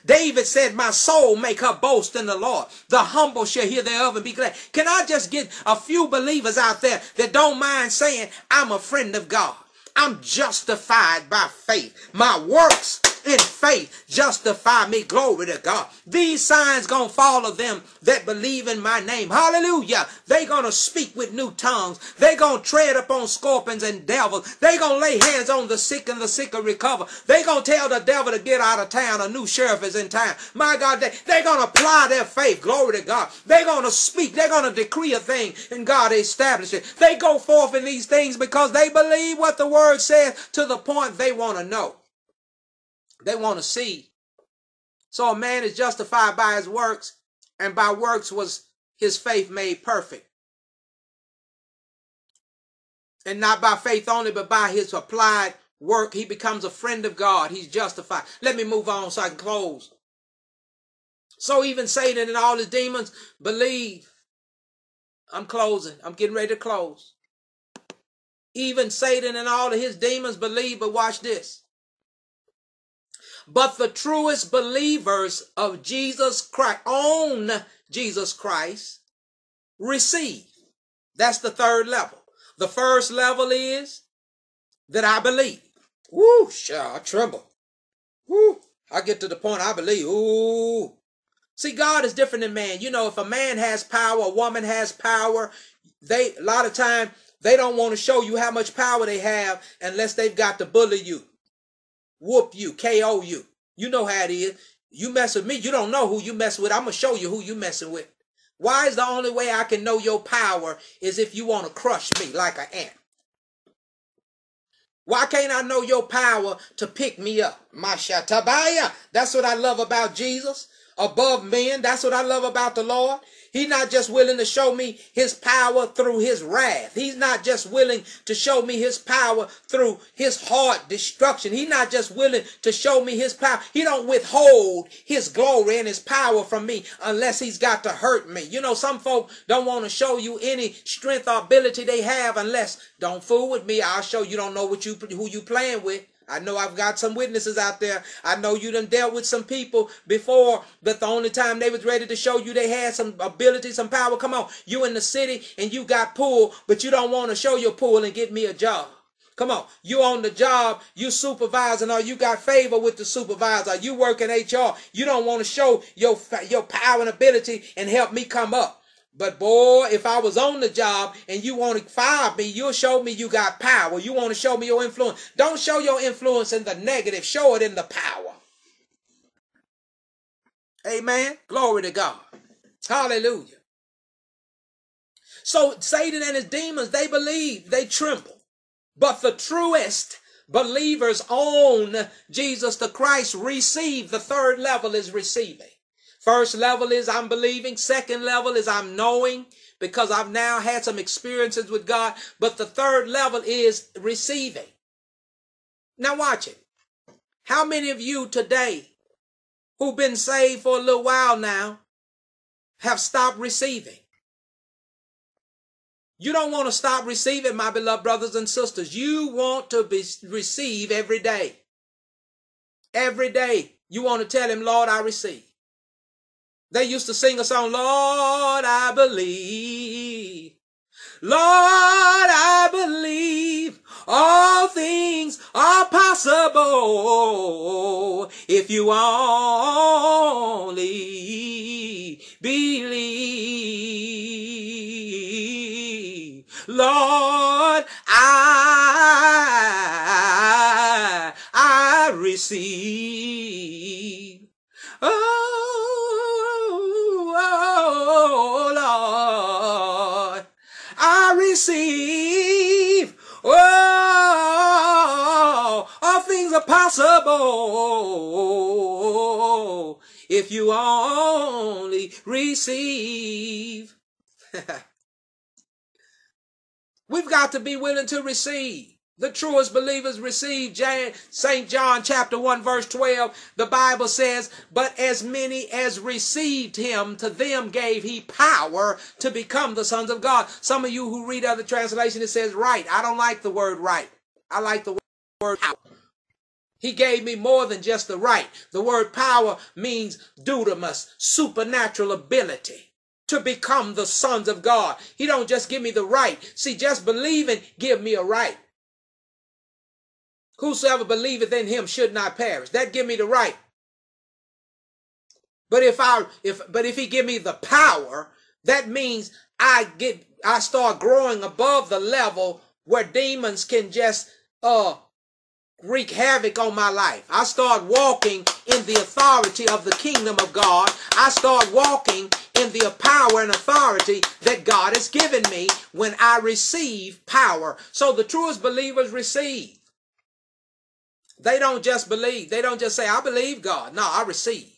David said, my soul make her boast in the Lord. The humble shall hear thereof and be glad. Can I just get a few believers out there that don't mind saying, I'm a friend of God. I'm justified by faith. My works in faith justify me. Glory to God. These signs gonna follow them that believe in my name. Hallelujah. They gonna speak with new tongues. They gonna tread upon scorpions and devils. They gonna lay hands on the sick and the sick will recover. They gonna tell the devil to get out of town. A new sheriff is in town. My God, they, they gonna apply their faith. Glory to God. they gonna speak. They're gonna decree a thing and God establish it. They go forth in these things because they believe what the word says to the point they want to know. They want to see. So a man is justified by his works, and by works was his faith made perfect. And not by faith only, but by his applied work, he becomes a friend of God. He's justified. Let me move on so I can close. So even Satan and all his demons believe. I'm closing. I'm getting ready to close. Even Satan and all of his demons believe, but watch this. But the truest believers of Jesus Christ, on Jesus Christ, receive. That's the third level. The first level is that I believe. Woo, I tremble. Woo, I get to the point I believe. Ooh. See, God is different than man. You know, if a man has power, a woman has power, they a lot of time they don't want to show you how much power they have unless they've got to bully you whoop you, KO you. You know how it is. You mess with me, you don't know who you mess with. I'm gonna show you who you messing with. Why is the only way I can know your power is if you want to crush me like an ant? Why can't I know your power to pick me up? Mashatabaya. That's what I love about Jesus. Above men. That's what I love about the Lord. He's not just willing to show me his power through his wrath. He's not just willing to show me his power through his hard destruction. He's not just willing to show me his power. He don't withhold his glory and his power from me unless he's got to hurt me. You know, some folk don't want to show you any strength or ability they have unless don't fool with me. I'll show you don't know what you who you playing with. I know I've got some witnesses out there. I know you done dealt with some people before, but the only time they was ready to show you they had some ability, some power. Come on, you in the city and you got pull, but you don't want to show your pull and get me a job. Come on, you on the job, you supervising, or you got favor with the supervisor, you work in HR. You don't want to show your your power and ability and help me come up. But boy, if I was on the job and you want to fire me, you'll show me you got power. You want to show me your influence. Don't show your influence in the negative. Show it in the power. Amen. Glory to God. Hallelujah. So Satan and his demons, they believe, they tremble. But the truest believers on Jesus the Christ receive. The third level is receiving. First level is I'm believing. Second level is I'm knowing because I've now had some experiences with God. But the third level is receiving. Now watch it. How many of you today who've been saved for a little while now have stopped receiving? You don't want to stop receiving, my beloved brothers and sisters. You want to be, receive every day. Every day. You want to tell him, Lord, I receive. They used to sing a song, Lord, I believe. Lord, I believe all things are possible if you only believe. Lord, I, I receive. Oh, receive. Oh, all things are possible if you only receive. We've got to be willing to receive. The truest believers receive St. John chapter 1 verse 12. The Bible says, but as many as received him, to them gave he power to become the sons of God. Some of you who read other translation, it says right. I don't like the word right. I like the word power. He gave me more than just the right. The word power means dunamis, supernatural ability to become the sons of God. He don't just give me the right. See, just believing give me a right. Whosoever believeth in him should not perish. That give me the right. But if I if but if he give me the power, that means I get I start growing above the level where demons can just uh wreak havoc on my life. I start walking in the authority of the kingdom of God. I start walking in the power and authority that God has given me when I receive power. So the truest believers receive. They don't just believe. They don't just say, I believe God. No, I receive.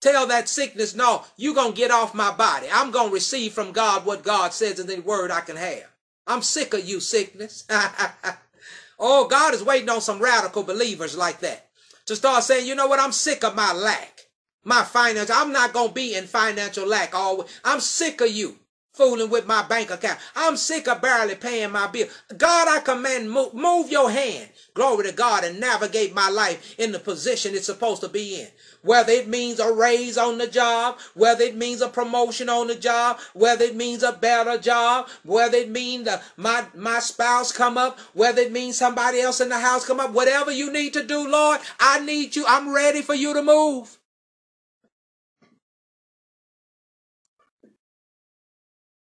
Tell that sickness, no, you're going to get off my body. I'm going to receive from God what God says in the word I can have. I'm sick of you, sickness. oh, God is waiting on some radical believers like that to start saying, you know what, I'm sick of my lack, my finance. I'm not going to be in financial lack always. I'm sick of you fooling with my bank account. I'm sick of barely paying my bill. God, I command, move, move your hand, glory to God, and navigate my life in the position it's supposed to be in. Whether it means a raise on the job, whether it means a promotion on the job, whether it means a better job, whether it means my, my spouse come up, whether it means somebody else in the house come up, whatever you need to do, Lord, I need you. I'm ready for you to move.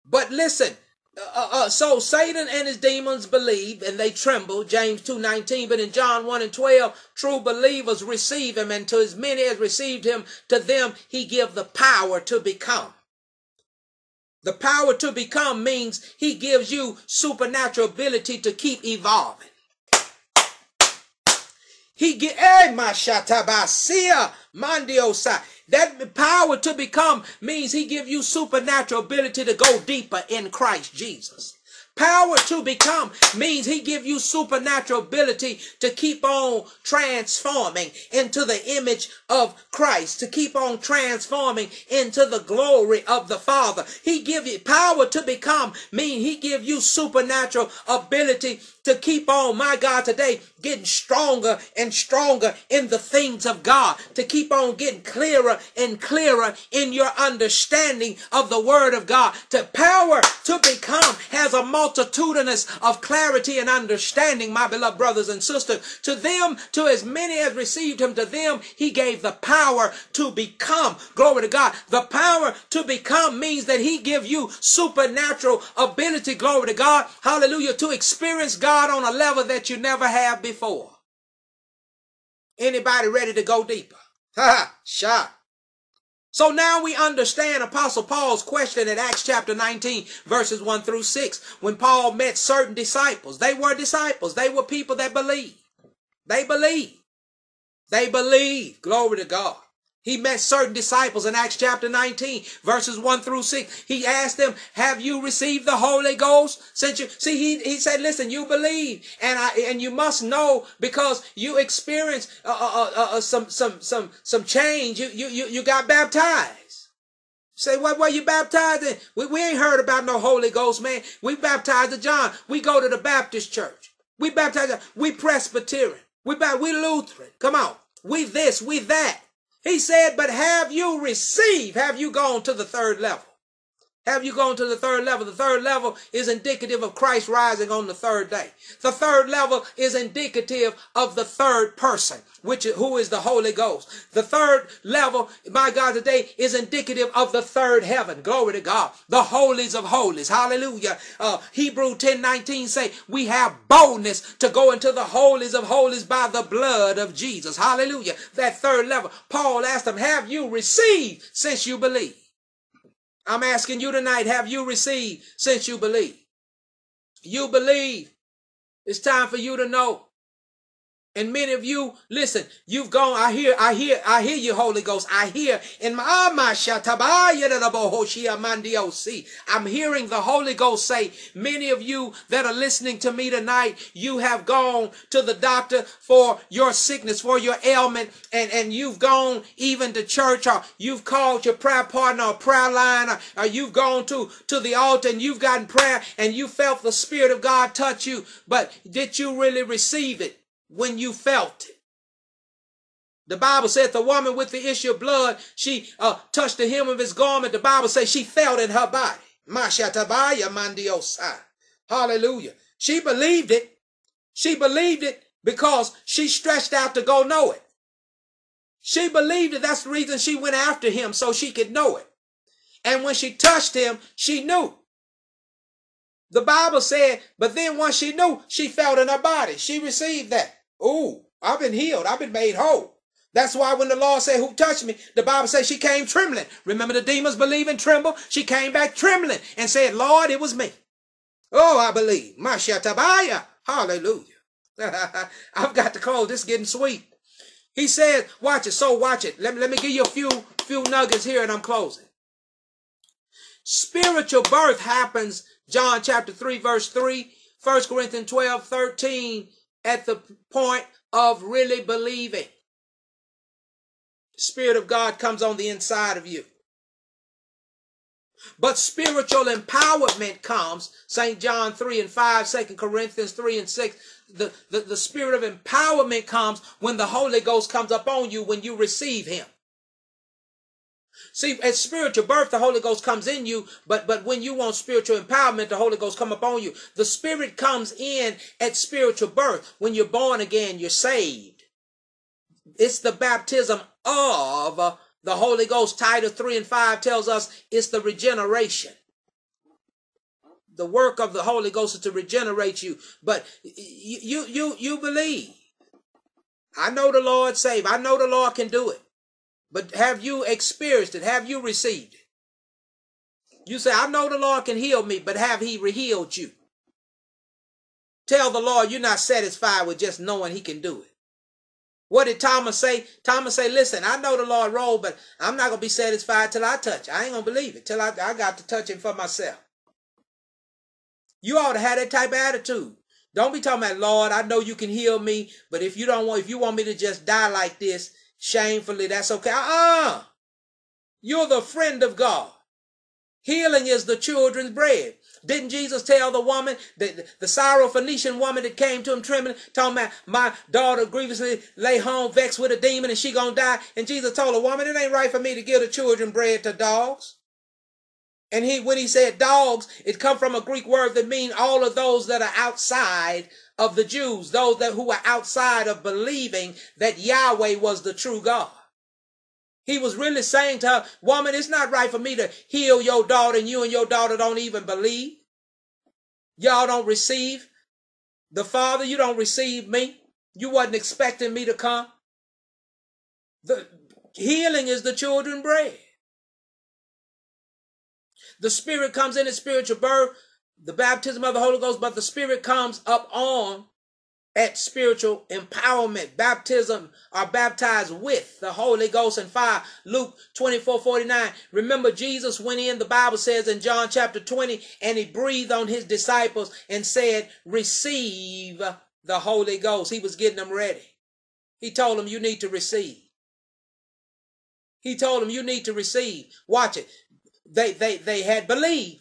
But listen, uh, uh, uh, so Satan and his demons believe and they tremble, James 2.19. But in John 1 and 12, true believers receive him, and to as many as received him, to them he give the power to become. The power to become means he gives you supernatural ability to keep evolving. He get eh, my shatabasia mandiosa. That power to become means he give you supernatural ability to go deeper in Christ Jesus. Power to become means he give you supernatural ability to keep on transforming into the image of Christ, to keep on transforming into the glory of the Father. He give you power to become mean he give you supernatural ability to keep on, my God, today getting stronger and stronger in the things of God, to keep on getting clearer and clearer in your understanding of the word of God, to power to become has a multitudinous of clarity and understanding, my beloved brothers and sisters. To them, to as many as received him, to them he gave the power to become. Glory to God. The power to become means that he give you supernatural ability, glory to God. Hallelujah. To experience God on a level that you never have before. Anybody ready to go deeper? Ha ha shot. So now we understand Apostle Paul's question in Acts chapter 19, verses 1 through 6. When Paul met certain disciples, they were disciples. They were people that believed. They believed. They believed. Glory to God. He met certain disciples in Acts chapter 19, verses 1 through 6. He asked them, Have you received the Holy Ghost? Since you see, he, he said, Listen, you believe, and I and you must know because you experienced uh, uh, uh, uh, some some some some change. You you you, you got baptized. Say, what were you baptized in? We, we ain't heard about no Holy Ghost, man. We baptized in John. We go to the Baptist church. We baptize. We Presbyterian. We we Lutheran. Come on. We this, we that. He said, but have you received? Have you gone to the third level? Have you gone to the third level? The third level is indicative of Christ rising on the third day. The third level is indicative of the third person, which who is the Holy Ghost. The third level, my God, today is indicative of the third heaven. Glory to God. The holies of holies. Hallelujah. Uh, Hebrew 10 19 say, we have boldness to go into the holies of holies by the blood of Jesus. Hallelujah. That third level. Paul asked them, have you received since you believe? I'm asking you tonight, have you received since you believe? You believe. It's time for you to know and many of you, listen, you've gone, I hear, I hear, I hear you, Holy Ghost. I hear in my ah, I'm hearing the Holy Ghost say, many of you that are listening to me tonight, you have gone to the doctor for your sickness, for your ailment, and, and you've gone even to church, or you've called your prayer partner or prayer line, or, or you've gone to, to the altar and you've gotten prayer and you felt the Spirit of God touch you, but did you really receive it? When you felt it. The Bible said the woman with the issue of blood, she uh, touched the hem of his garment. The Bible says she felt in her body. Hallelujah. She believed it. She believed it because she stretched out to go know it. She believed it. That's the reason she went after him so she could know it. And when she touched him, she knew. The Bible said, but then once she knew, she felt in her body. She received that. Ooh, I've been healed. I've been made whole. That's why when the Lord said, Who touched me? The Bible says she came trembling. Remember the demons believe and tremble? She came back trembling and said, Lord, it was me. Oh, I believe. Mashatabaya. Hallelujah. I've got to close. This is getting sweet. He said, watch it. So watch it. Let me, let me give you a few, few nuggets here and I'm closing. Spiritual birth happens, John chapter 3, verse 3, 1 Corinthians 12, 13 at the point of really believing. Spirit of God comes on the inside of you. But spiritual empowerment comes, St. John 3 and 5, 2 Corinthians 3 and 6. The, the, the spirit of empowerment comes when the Holy Ghost comes upon you when you receive Him. See, at spiritual birth, the Holy Ghost comes in you, but but when you want spiritual empowerment, the Holy Ghost come upon you. The Spirit comes in at spiritual birth. When you're born again, you're saved. It's the baptism of the Holy Ghost. Titus 3 and 5 tells us it's the regeneration. The work of the Holy Ghost is to regenerate you. But you you you, you believe. I know the Lord save. I know the Lord can do it. But have you experienced it? Have you received it? You say, I know the Lord can heal me, but have he healed you? Tell the Lord you're not satisfied with just knowing he can do it. What did Thomas say? Thomas say, listen, I know the Lord rose, but I'm not going to be satisfied till I touch. I ain't going to believe it till I, I got to touch him for myself. You ought to have that type of attitude. Don't be talking about, Lord, I know you can heal me, but if you don't want, if you want me to just die like this, shamefully, that's okay. Uh-uh. You're the friend of God. Healing is the children's bread. Didn't Jesus tell the woman, the, the Syrophoenician woman that came to him trembling, talking about my daughter grievously lay home vexed with a demon and she gonna die? And Jesus told the woman, it ain't right for me to give the children bread to dogs. And he, when he said dogs, it come from a Greek word that mean all of those that are outside of the Jews, those that who were outside of believing that Yahweh was the true God. He was really saying to her, woman, it's not right for me to heal your daughter and you and your daughter don't even believe. Y'all don't receive the Father. You don't receive me. You wasn't expecting me to come. The healing is the children bread. The Spirit comes in at spiritual birth, the baptism of the Holy Ghost, but the Spirit comes up on at spiritual empowerment. Baptism are baptized with the Holy Ghost and fire. Luke 24 49. Remember, Jesus went in, the Bible says in John chapter 20, and he breathed on his disciples and said, Receive the Holy Ghost. He was getting them ready. He told them, You need to receive. He told them, You need to receive. Watch it. They, they, they had believed.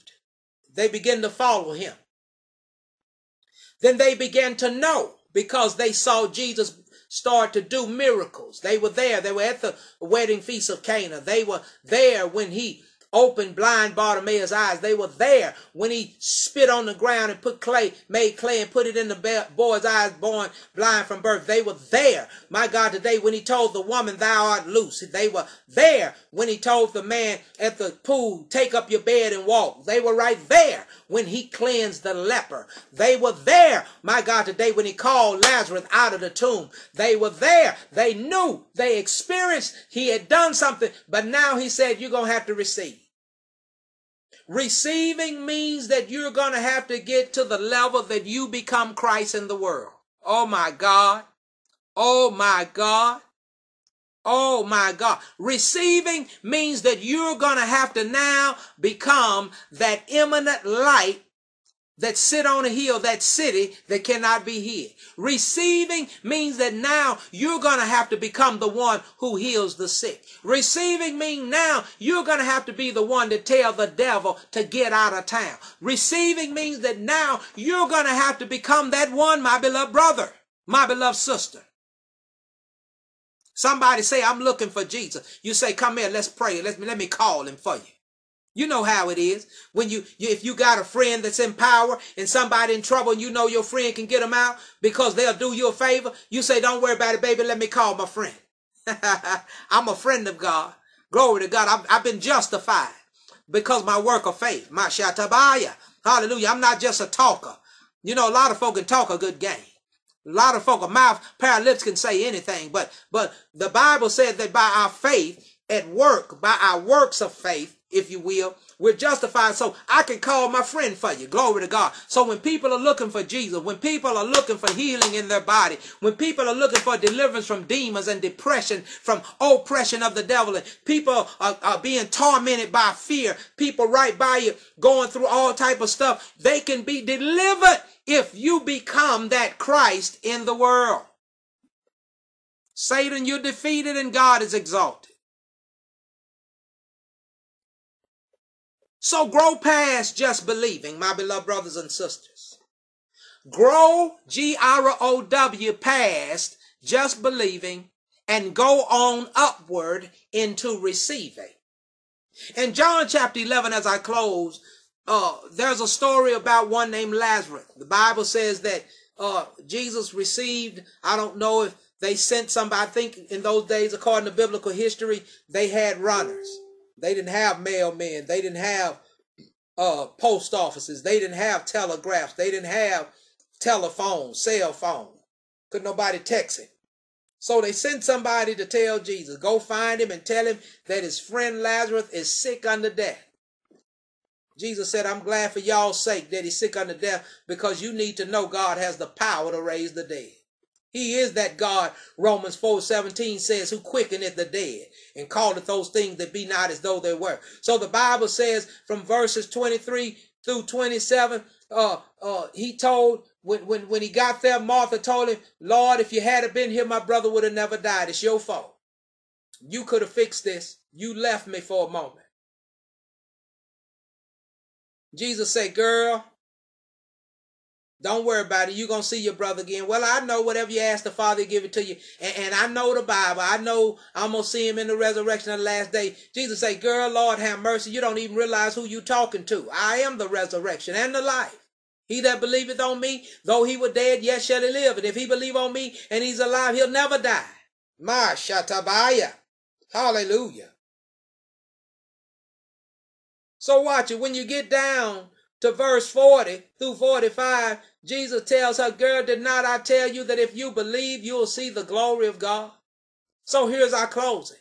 They began to follow him. Then they began to know because they saw Jesus start to do miracles. They were there. They were at the wedding feast of Cana. They were there when he opened blind Bartimaeus' eyes. They were there when he spit on the ground and put clay, made clay and put it in the boy's eyes, born blind from birth. They were there, my God, today when he told the woman, Thou art loose. They were there when he told the man at the pool, Take up your bed and walk. They were right there when he cleansed the leper. They were there, my God, today when he called Lazarus out of the tomb. They were there. They knew, they experienced he had done something, but now he said, You're going to have to receive. Receiving means that you're going to have to get to the level that you become Christ in the world. Oh my God. Oh my God. Oh my God. Receiving means that you're going to have to now become that imminent light that sit on a hill, that city that cannot be hid. Receiving means that now you're going to have to become the one who heals the sick. Receiving means now you're going to have to be the one to tell the devil to get out of town. Receiving means that now you're going to have to become that one, my beloved brother, my beloved sister. Somebody say, I'm looking for Jesus. You say, come here, let's pray. Let me, let me call him for you. You know how it is. When you, you, if you got a friend that's in power and somebody in trouble and you know your friend can get them out because they'll do you a favor, you say, don't worry about it, baby. Let me call my friend. I'm a friend of God. Glory to God. I've, I've been justified because my work of faith, my shatabaya. Hallelujah. I'm not just a talker. You know, a lot of folk can talk a good game. A lot of folk, a mouth, pair lips can say anything, but, but the Bible said that by our faith at work, by our works of faith, if you will. We're justified so I can call my friend for you. Glory to God. So when people are looking for Jesus, when people are looking for healing in their body, when people are looking for deliverance from demons and depression, from oppression of the devil, and people are, are being tormented by fear, people right by you going through all type of stuff, they can be delivered if you become that Christ in the world. Satan, you're defeated and God is exalted. So grow past just believing, my beloved brothers and sisters. Grow, G R O W, past just believing and go on upward into receiving. In John chapter 11, as I close, uh, there's a story about one named Lazarus. The Bible says that uh, Jesus received, I don't know if they sent somebody, I think in those days, according to biblical history, they had runners. They didn't have mailmen. They didn't have uh, post offices. They didn't have telegraphs. They didn't have telephone, cell phone. Could nobody text him. So they sent somebody to tell Jesus, go find him and tell him that his friend Lazarus is sick unto death. Jesus said, I'm glad for y'all's sake that he's sick unto death because you need to know God has the power to raise the dead. He is that God, Romans 4 17 says, who quickeneth the dead and calleth those things that be not as though they were. So the Bible says from verses 23 through 27, uh, uh, he told when, when, when he got there, Martha told him, Lord, if you had been here, my brother would have never died. It's your fault. You could have fixed this. You left me for a moment. Jesus said, Girl, don't worry about it. You're going to see your brother again. Well, I know whatever you ask the Father, give it to you. And, and, I know the Bible. I know I'm going to see him in the resurrection of the last day. Jesus said, girl, Lord, have mercy. You don't even realize who you talking to. I am the resurrection and the life. He that believeth on me, though he were dead, yet shall he live. And if he believe on me and he's alive, he'll never die. My shatabaya. Hallelujah. So watch it. When you get down to verse 40 through 45, Jesus tells her, Girl, did not I tell you that if you believe, you'll see the glory of God? So here's our closing.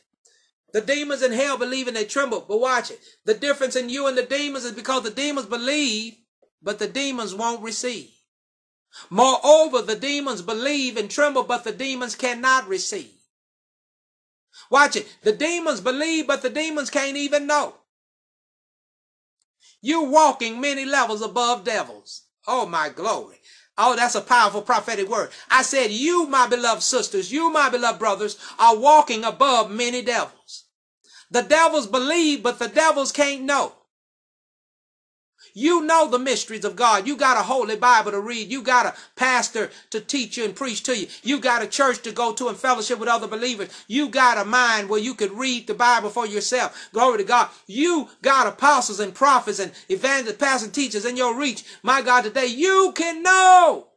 The demons in hell believe and they tremble, but watch it. The difference in you and the demons is because the demons believe, but the demons won't receive. Moreover, the demons believe and tremble, but the demons cannot receive. Watch it. The demons believe, but the demons can't even know. You're walking many levels above devils. Oh, my glory. Oh, that's a powerful prophetic word. I said, you, my beloved sisters, you, my beloved brothers, are walking above many devils. The devils believe, but the devils can't know. You know the mysteries of God. You got a holy Bible to read. You got a pastor to teach you and preach to you. You got a church to go to and fellowship with other believers. You got a mind where you could read the Bible for yourself. Glory to God. You got apostles and prophets and evangelists, pastors and teachers in your reach. My God, today you can know.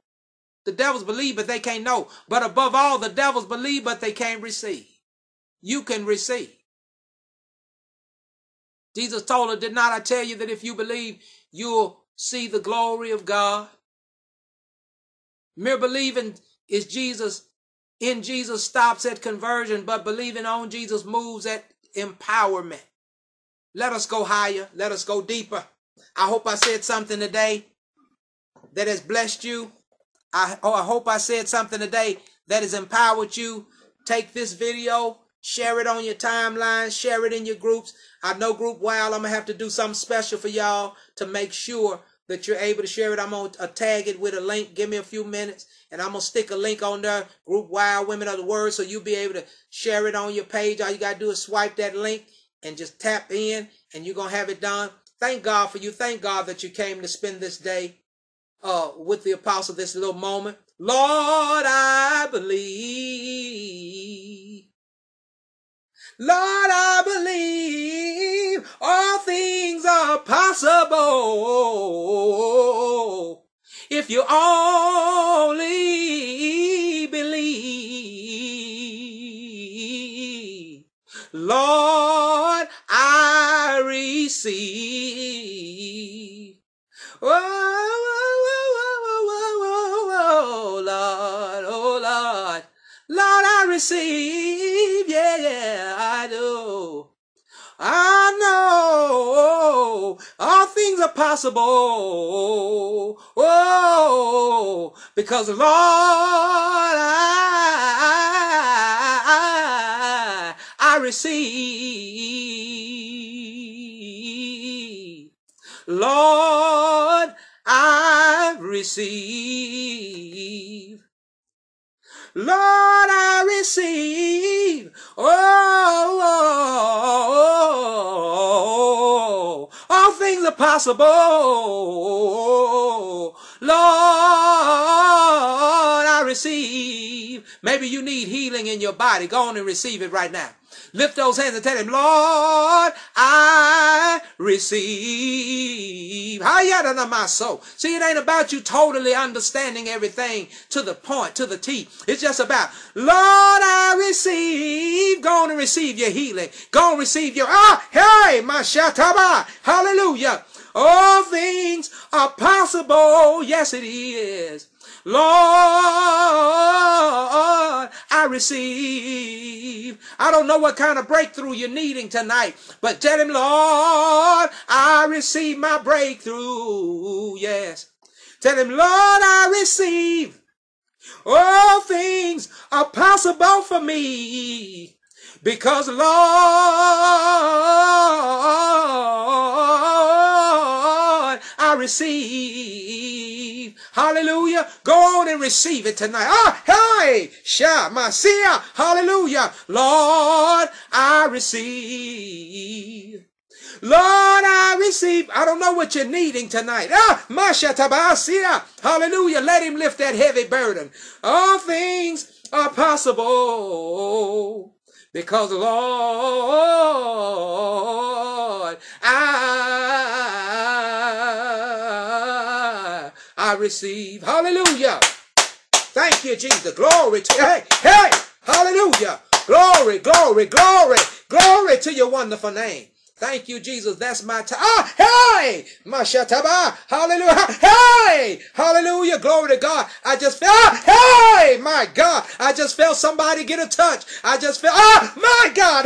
The devils believe, but they can't know. But above all, the devils believe, but they can't receive. You can receive. Jesus told her, Did not I tell you that if you believe, you'll see the glory of God? Mere believing is Jesus, in Jesus stops at conversion, but believing on Jesus moves at empowerment. Let us go higher. Let us go deeper. I hope I said something today that has blessed you. I, oh, I hope I said something today that has empowered you. Take this video, Share it on your timeline. Share it in your groups. I know Group Wild, I'm to have to do something special for y'all to make sure that you're able to share it. I'm to uh, tag it with a link. Give me a few minutes and I'm to stick a link on there. Group Wild Women of the Word. So you'll be able to share it on your page. All you got to do is swipe that link and just tap in and you're to have it done. Thank God for you. Thank God that you came to spend this day uh, with the apostle, this little moment. Lord, I believe Lord, I believe all things are possible if you only believe. Lord, I receive. Oh, oh, oh. I receive. Yeah, yeah, I do. I know all things are possible. Oh, because Lord, I, I, I receive. Lord, I receive. Lord, I receive. Oh, all things are possible. Lord, I receive. Maybe you need healing in your body. Go on and receive it right now. Lift those hands and tell him, Lord, I receive. my soul. See, it ain't about you totally understanding everything to the point, to the T. It's just about, Lord, I receive. Go on and receive your healing. Go and receive your, ah, hey, my shataba. Hallelujah. All things are possible. Yes, it is. Lord, I receive. I don't know what kind of breakthrough you're needing tonight, but tell him, Lord, I receive my breakthrough. Yes. Tell him, Lord, I receive. All things are possible for me because Lord, I receive. Hallelujah. Go on and receive it tonight. Ah, hey, Shamasia. Hallelujah. Lord, I receive. Lord, I receive. I don't know what you're needing tonight. Ah, Masha Tabasia. Hallelujah. Let him lift that heavy burden. All things are possible because Lord, I, I receive. Hallelujah. Thank you, Jesus. Glory to hey, hey, hallelujah. Glory, glory, glory, glory to your wonderful name. Thank you, Jesus. That's my time. Ah, hey, Mashataba. Hallelujah. Hey, hallelujah. Glory to God. I just felt, ah, hey, my God. I just felt somebody get a touch. I just felt, ah, my God.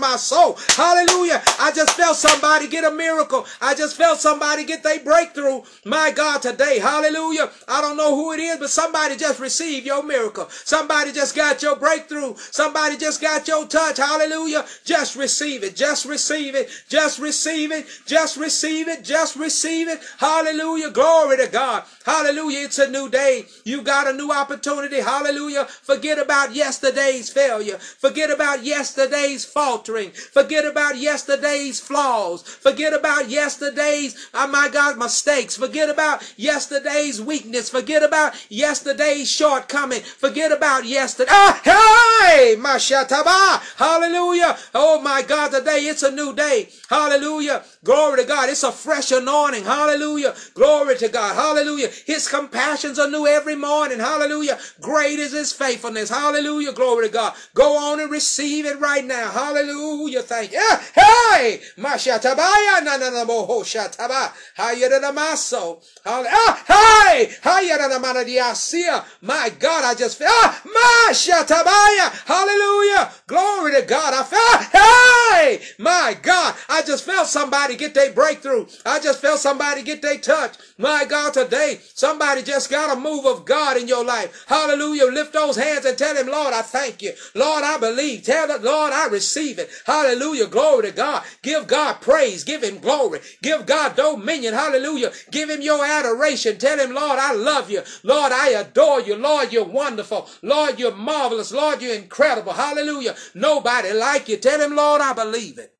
my soul. Hallelujah. I just felt somebody get a miracle. I just felt somebody get their breakthrough. My God, today. Hallelujah. I don't know who it is, but somebody just received your miracle. Somebody just got your breakthrough. Somebody just got your touch. Hallelujah. Just receive it it. Just receive it. Just receive it. Just receive it. Just receive it. Hallelujah. Glory to God. Hallelujah. It's a new day. You got a new opportunity. Hallelujah. Forget about yesterday's failure. Forget about yesterday's faltering. Forget about yesterday's flaws. Forget about yesterday's, oh my God, mistakes. Forget about yesterday's weakness. Forget about yesterday's shortcoming. Forget about yesterday. Ah, hey, Mashataba. Hallelujah. Oh my God, today it's a new day. Hallelujah. Glory to God. It's a fresh anointing. Hallelujah. Glory to God. Hallelujah. His compassions are new every morning. Hallelujah. Great is his faithfulness. Hallelujah. Glory to God. Go on and receive it right now. Hallelujah. Thank you. Ah, hey! Mashatabaya na na na moho shataba. Hayana maso. Ah, hey! Hayana manadiasia. My God, I just feel. Ah! Mashatabaya. Hallelujah. Glory to God. I felt. Ah, hey! My God, I just felt somebody get their breakthrough. I just felt somebody get their touch. My God, today, somebody just got a move of God in your life. Hallelujah. Lift those hands and tell him, Lord, I thank you. Lord, I believe. Tell the Lord, I receive it. Hallelujah. Glory to God. Give God praise. Give him glory. Give God dominion. Hallelujah. Give him your adoration. Tell him, Lord, I love you. Lord, I adore you. Lord, you're wonderful. Lord, you're marvelous. Lord, you're incredible. Hallelujah. Nobody like you. Tell him, Lord, I believe it.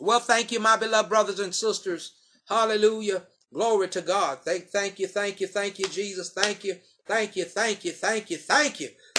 Well, thank you, my beloved brothers and sisters. Hallelujah. Glory to God. Thank, thank you, thank you, thank you, Jesus. Thank you, thank you, thank you, thank you, thank you.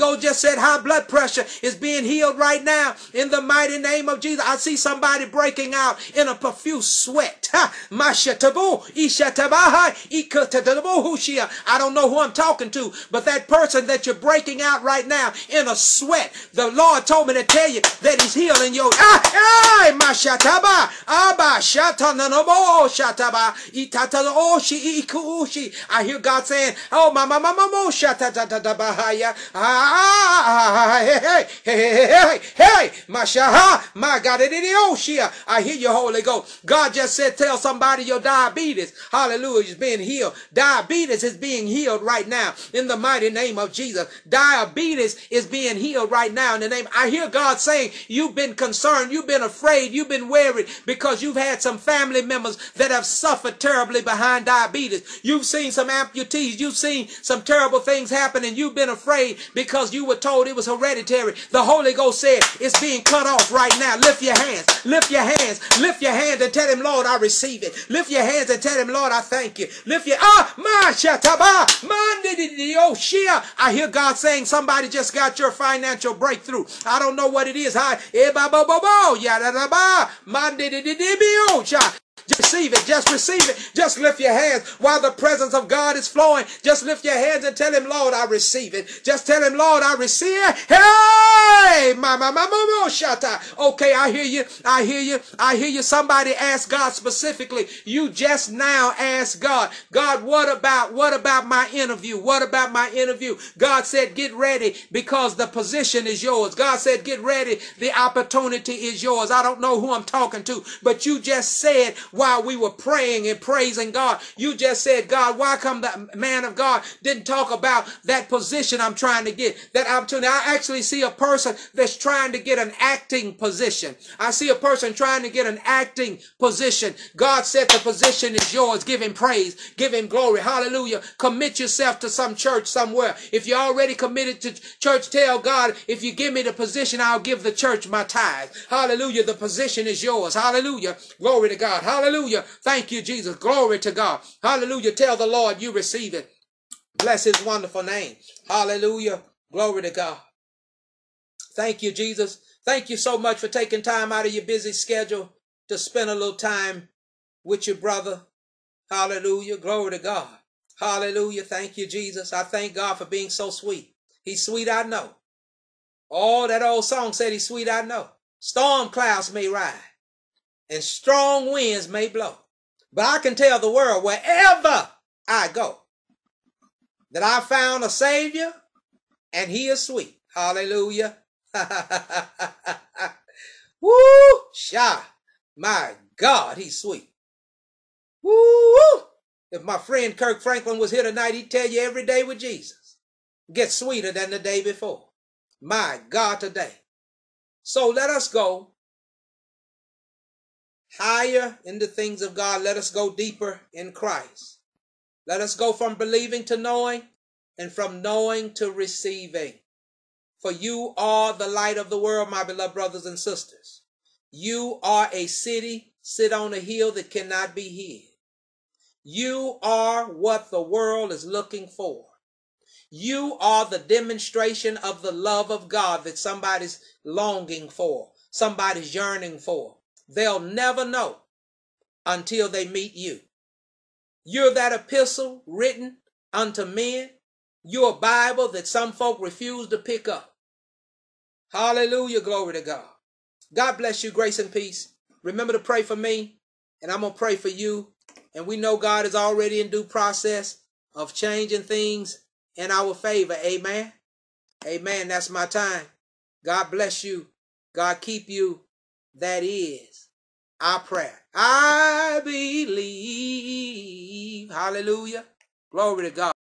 ah, Ghost just said high blood pressure is being healed right now in the mighty name of Jesus. I see somebody breaking out in a profuse sweat. I don't know who I'm talking to, but that person that you're breaking out right now in a sweat, the Lord told me to tell you that He's healing your. I hear God saying, Oh, my, my, my, my, hey, hey, hey, hey, hey, Mashaha, my God, I hear you, Holy Ghost. God just said, tell somebody your diabetes, hallelujah, is being healed. Diabetes is being healed right now in the mighty name of Jesus. Diabetes is being healed right now in the name. I hear God saying, you've been concerned, you've been afraid, you've been worried because you've had some family members that have suffered terribly behind diabetes. You've seen some amputees, you've seen some terrible things happen, and you've been afraid because because you were told it was hereditary. The Holy Ghost said it's being cut off right now. Lift your hands. Lift your hands. Lift your hands and tell him, Lord, I receive it. Lift your hands and tell him, Lord, I thank you. Lift your ah ma shataba shia. I hear God saying somebody just got your financial breakthrough. I don't know what it is. Hi, receive it. Just receive it. Just lift your hands while the presence of God is flowing. Just lift your hands and tell him, Lord, I receive it. Just tell him, Lord, I receive it. Hey, mama, mama, shata. Okay, I hear you. I hear you. I hear you. Somebody ask God specifically. You just now ask God, God, what about, what about my interview? What about my interview? God said, get ready because the position is yours. God said, get ready. The opportunity is yours. I don't know who I'm talking to, but you just said while we were praying and praising God, you just said, God, why come the man of God didn't talk about that position I'm trying to get, that opportunity? I actually see a person that's trying to get an acting position. I see a person trying to get an acting position. God said the position is yours. Give him praise. Give him glory. Hallelujah. Commit yourself to some church somewhere. If you're already committed to church, tell God, if you give me the position, I'll give the church my tithe. Hallelujah. The position is yours. Hallelujah. Glory to God. Hallelujah. Thank you, Jesus. Glory to God. Hallelujah. Tell the Lord you receive it. Bless his wonderful name. Hallelujah. Glory to God. Thank you, Jesus. Thank you so much for taking time out of your busy schedule to spend a little time with your brother. Hallelujah. Glory to God. Hallelujah. Thank you, Jesus. I thank God for being so sweet. He's sweet, I know. Oh, that old song said he's sweet, I know. Storm clouds may ride and strong winds may blow. But I can tell the world wherever I go that I found a Savior and He is sweet. Hallelujah. Woo! Shy. My God, He's sweet. Woo! If my friend Kirk Franklin was here tonight, he'd tell you every day with Jesus gets sweeter than the day before. My God, today. So let us go higher in the things of God. Let us go deeper in Christ. Let us go from believing to knowing and from knowing to receiving. For you are the light of the world, my beloved brothers and sisters. You are a city sit on a hill that cannot be hid. You are what the world is looking for. You are the demonstration of the love of God that somebody's longing for, somebody's yearning for. They'll never know until they meet you. You're that epistle written unto men. You're a Bible that some folk refuse to pick up. Hallelujah. Glory to God. God bless you. Grace and peace. Remember to pray for me, and I'm going to pray for you. And we know God is already in due process of changing things in our favor. Amen. Amen. That's my time. God bless you. God keep you. That is our prayer. I believe. Hallelujah. Glory to God.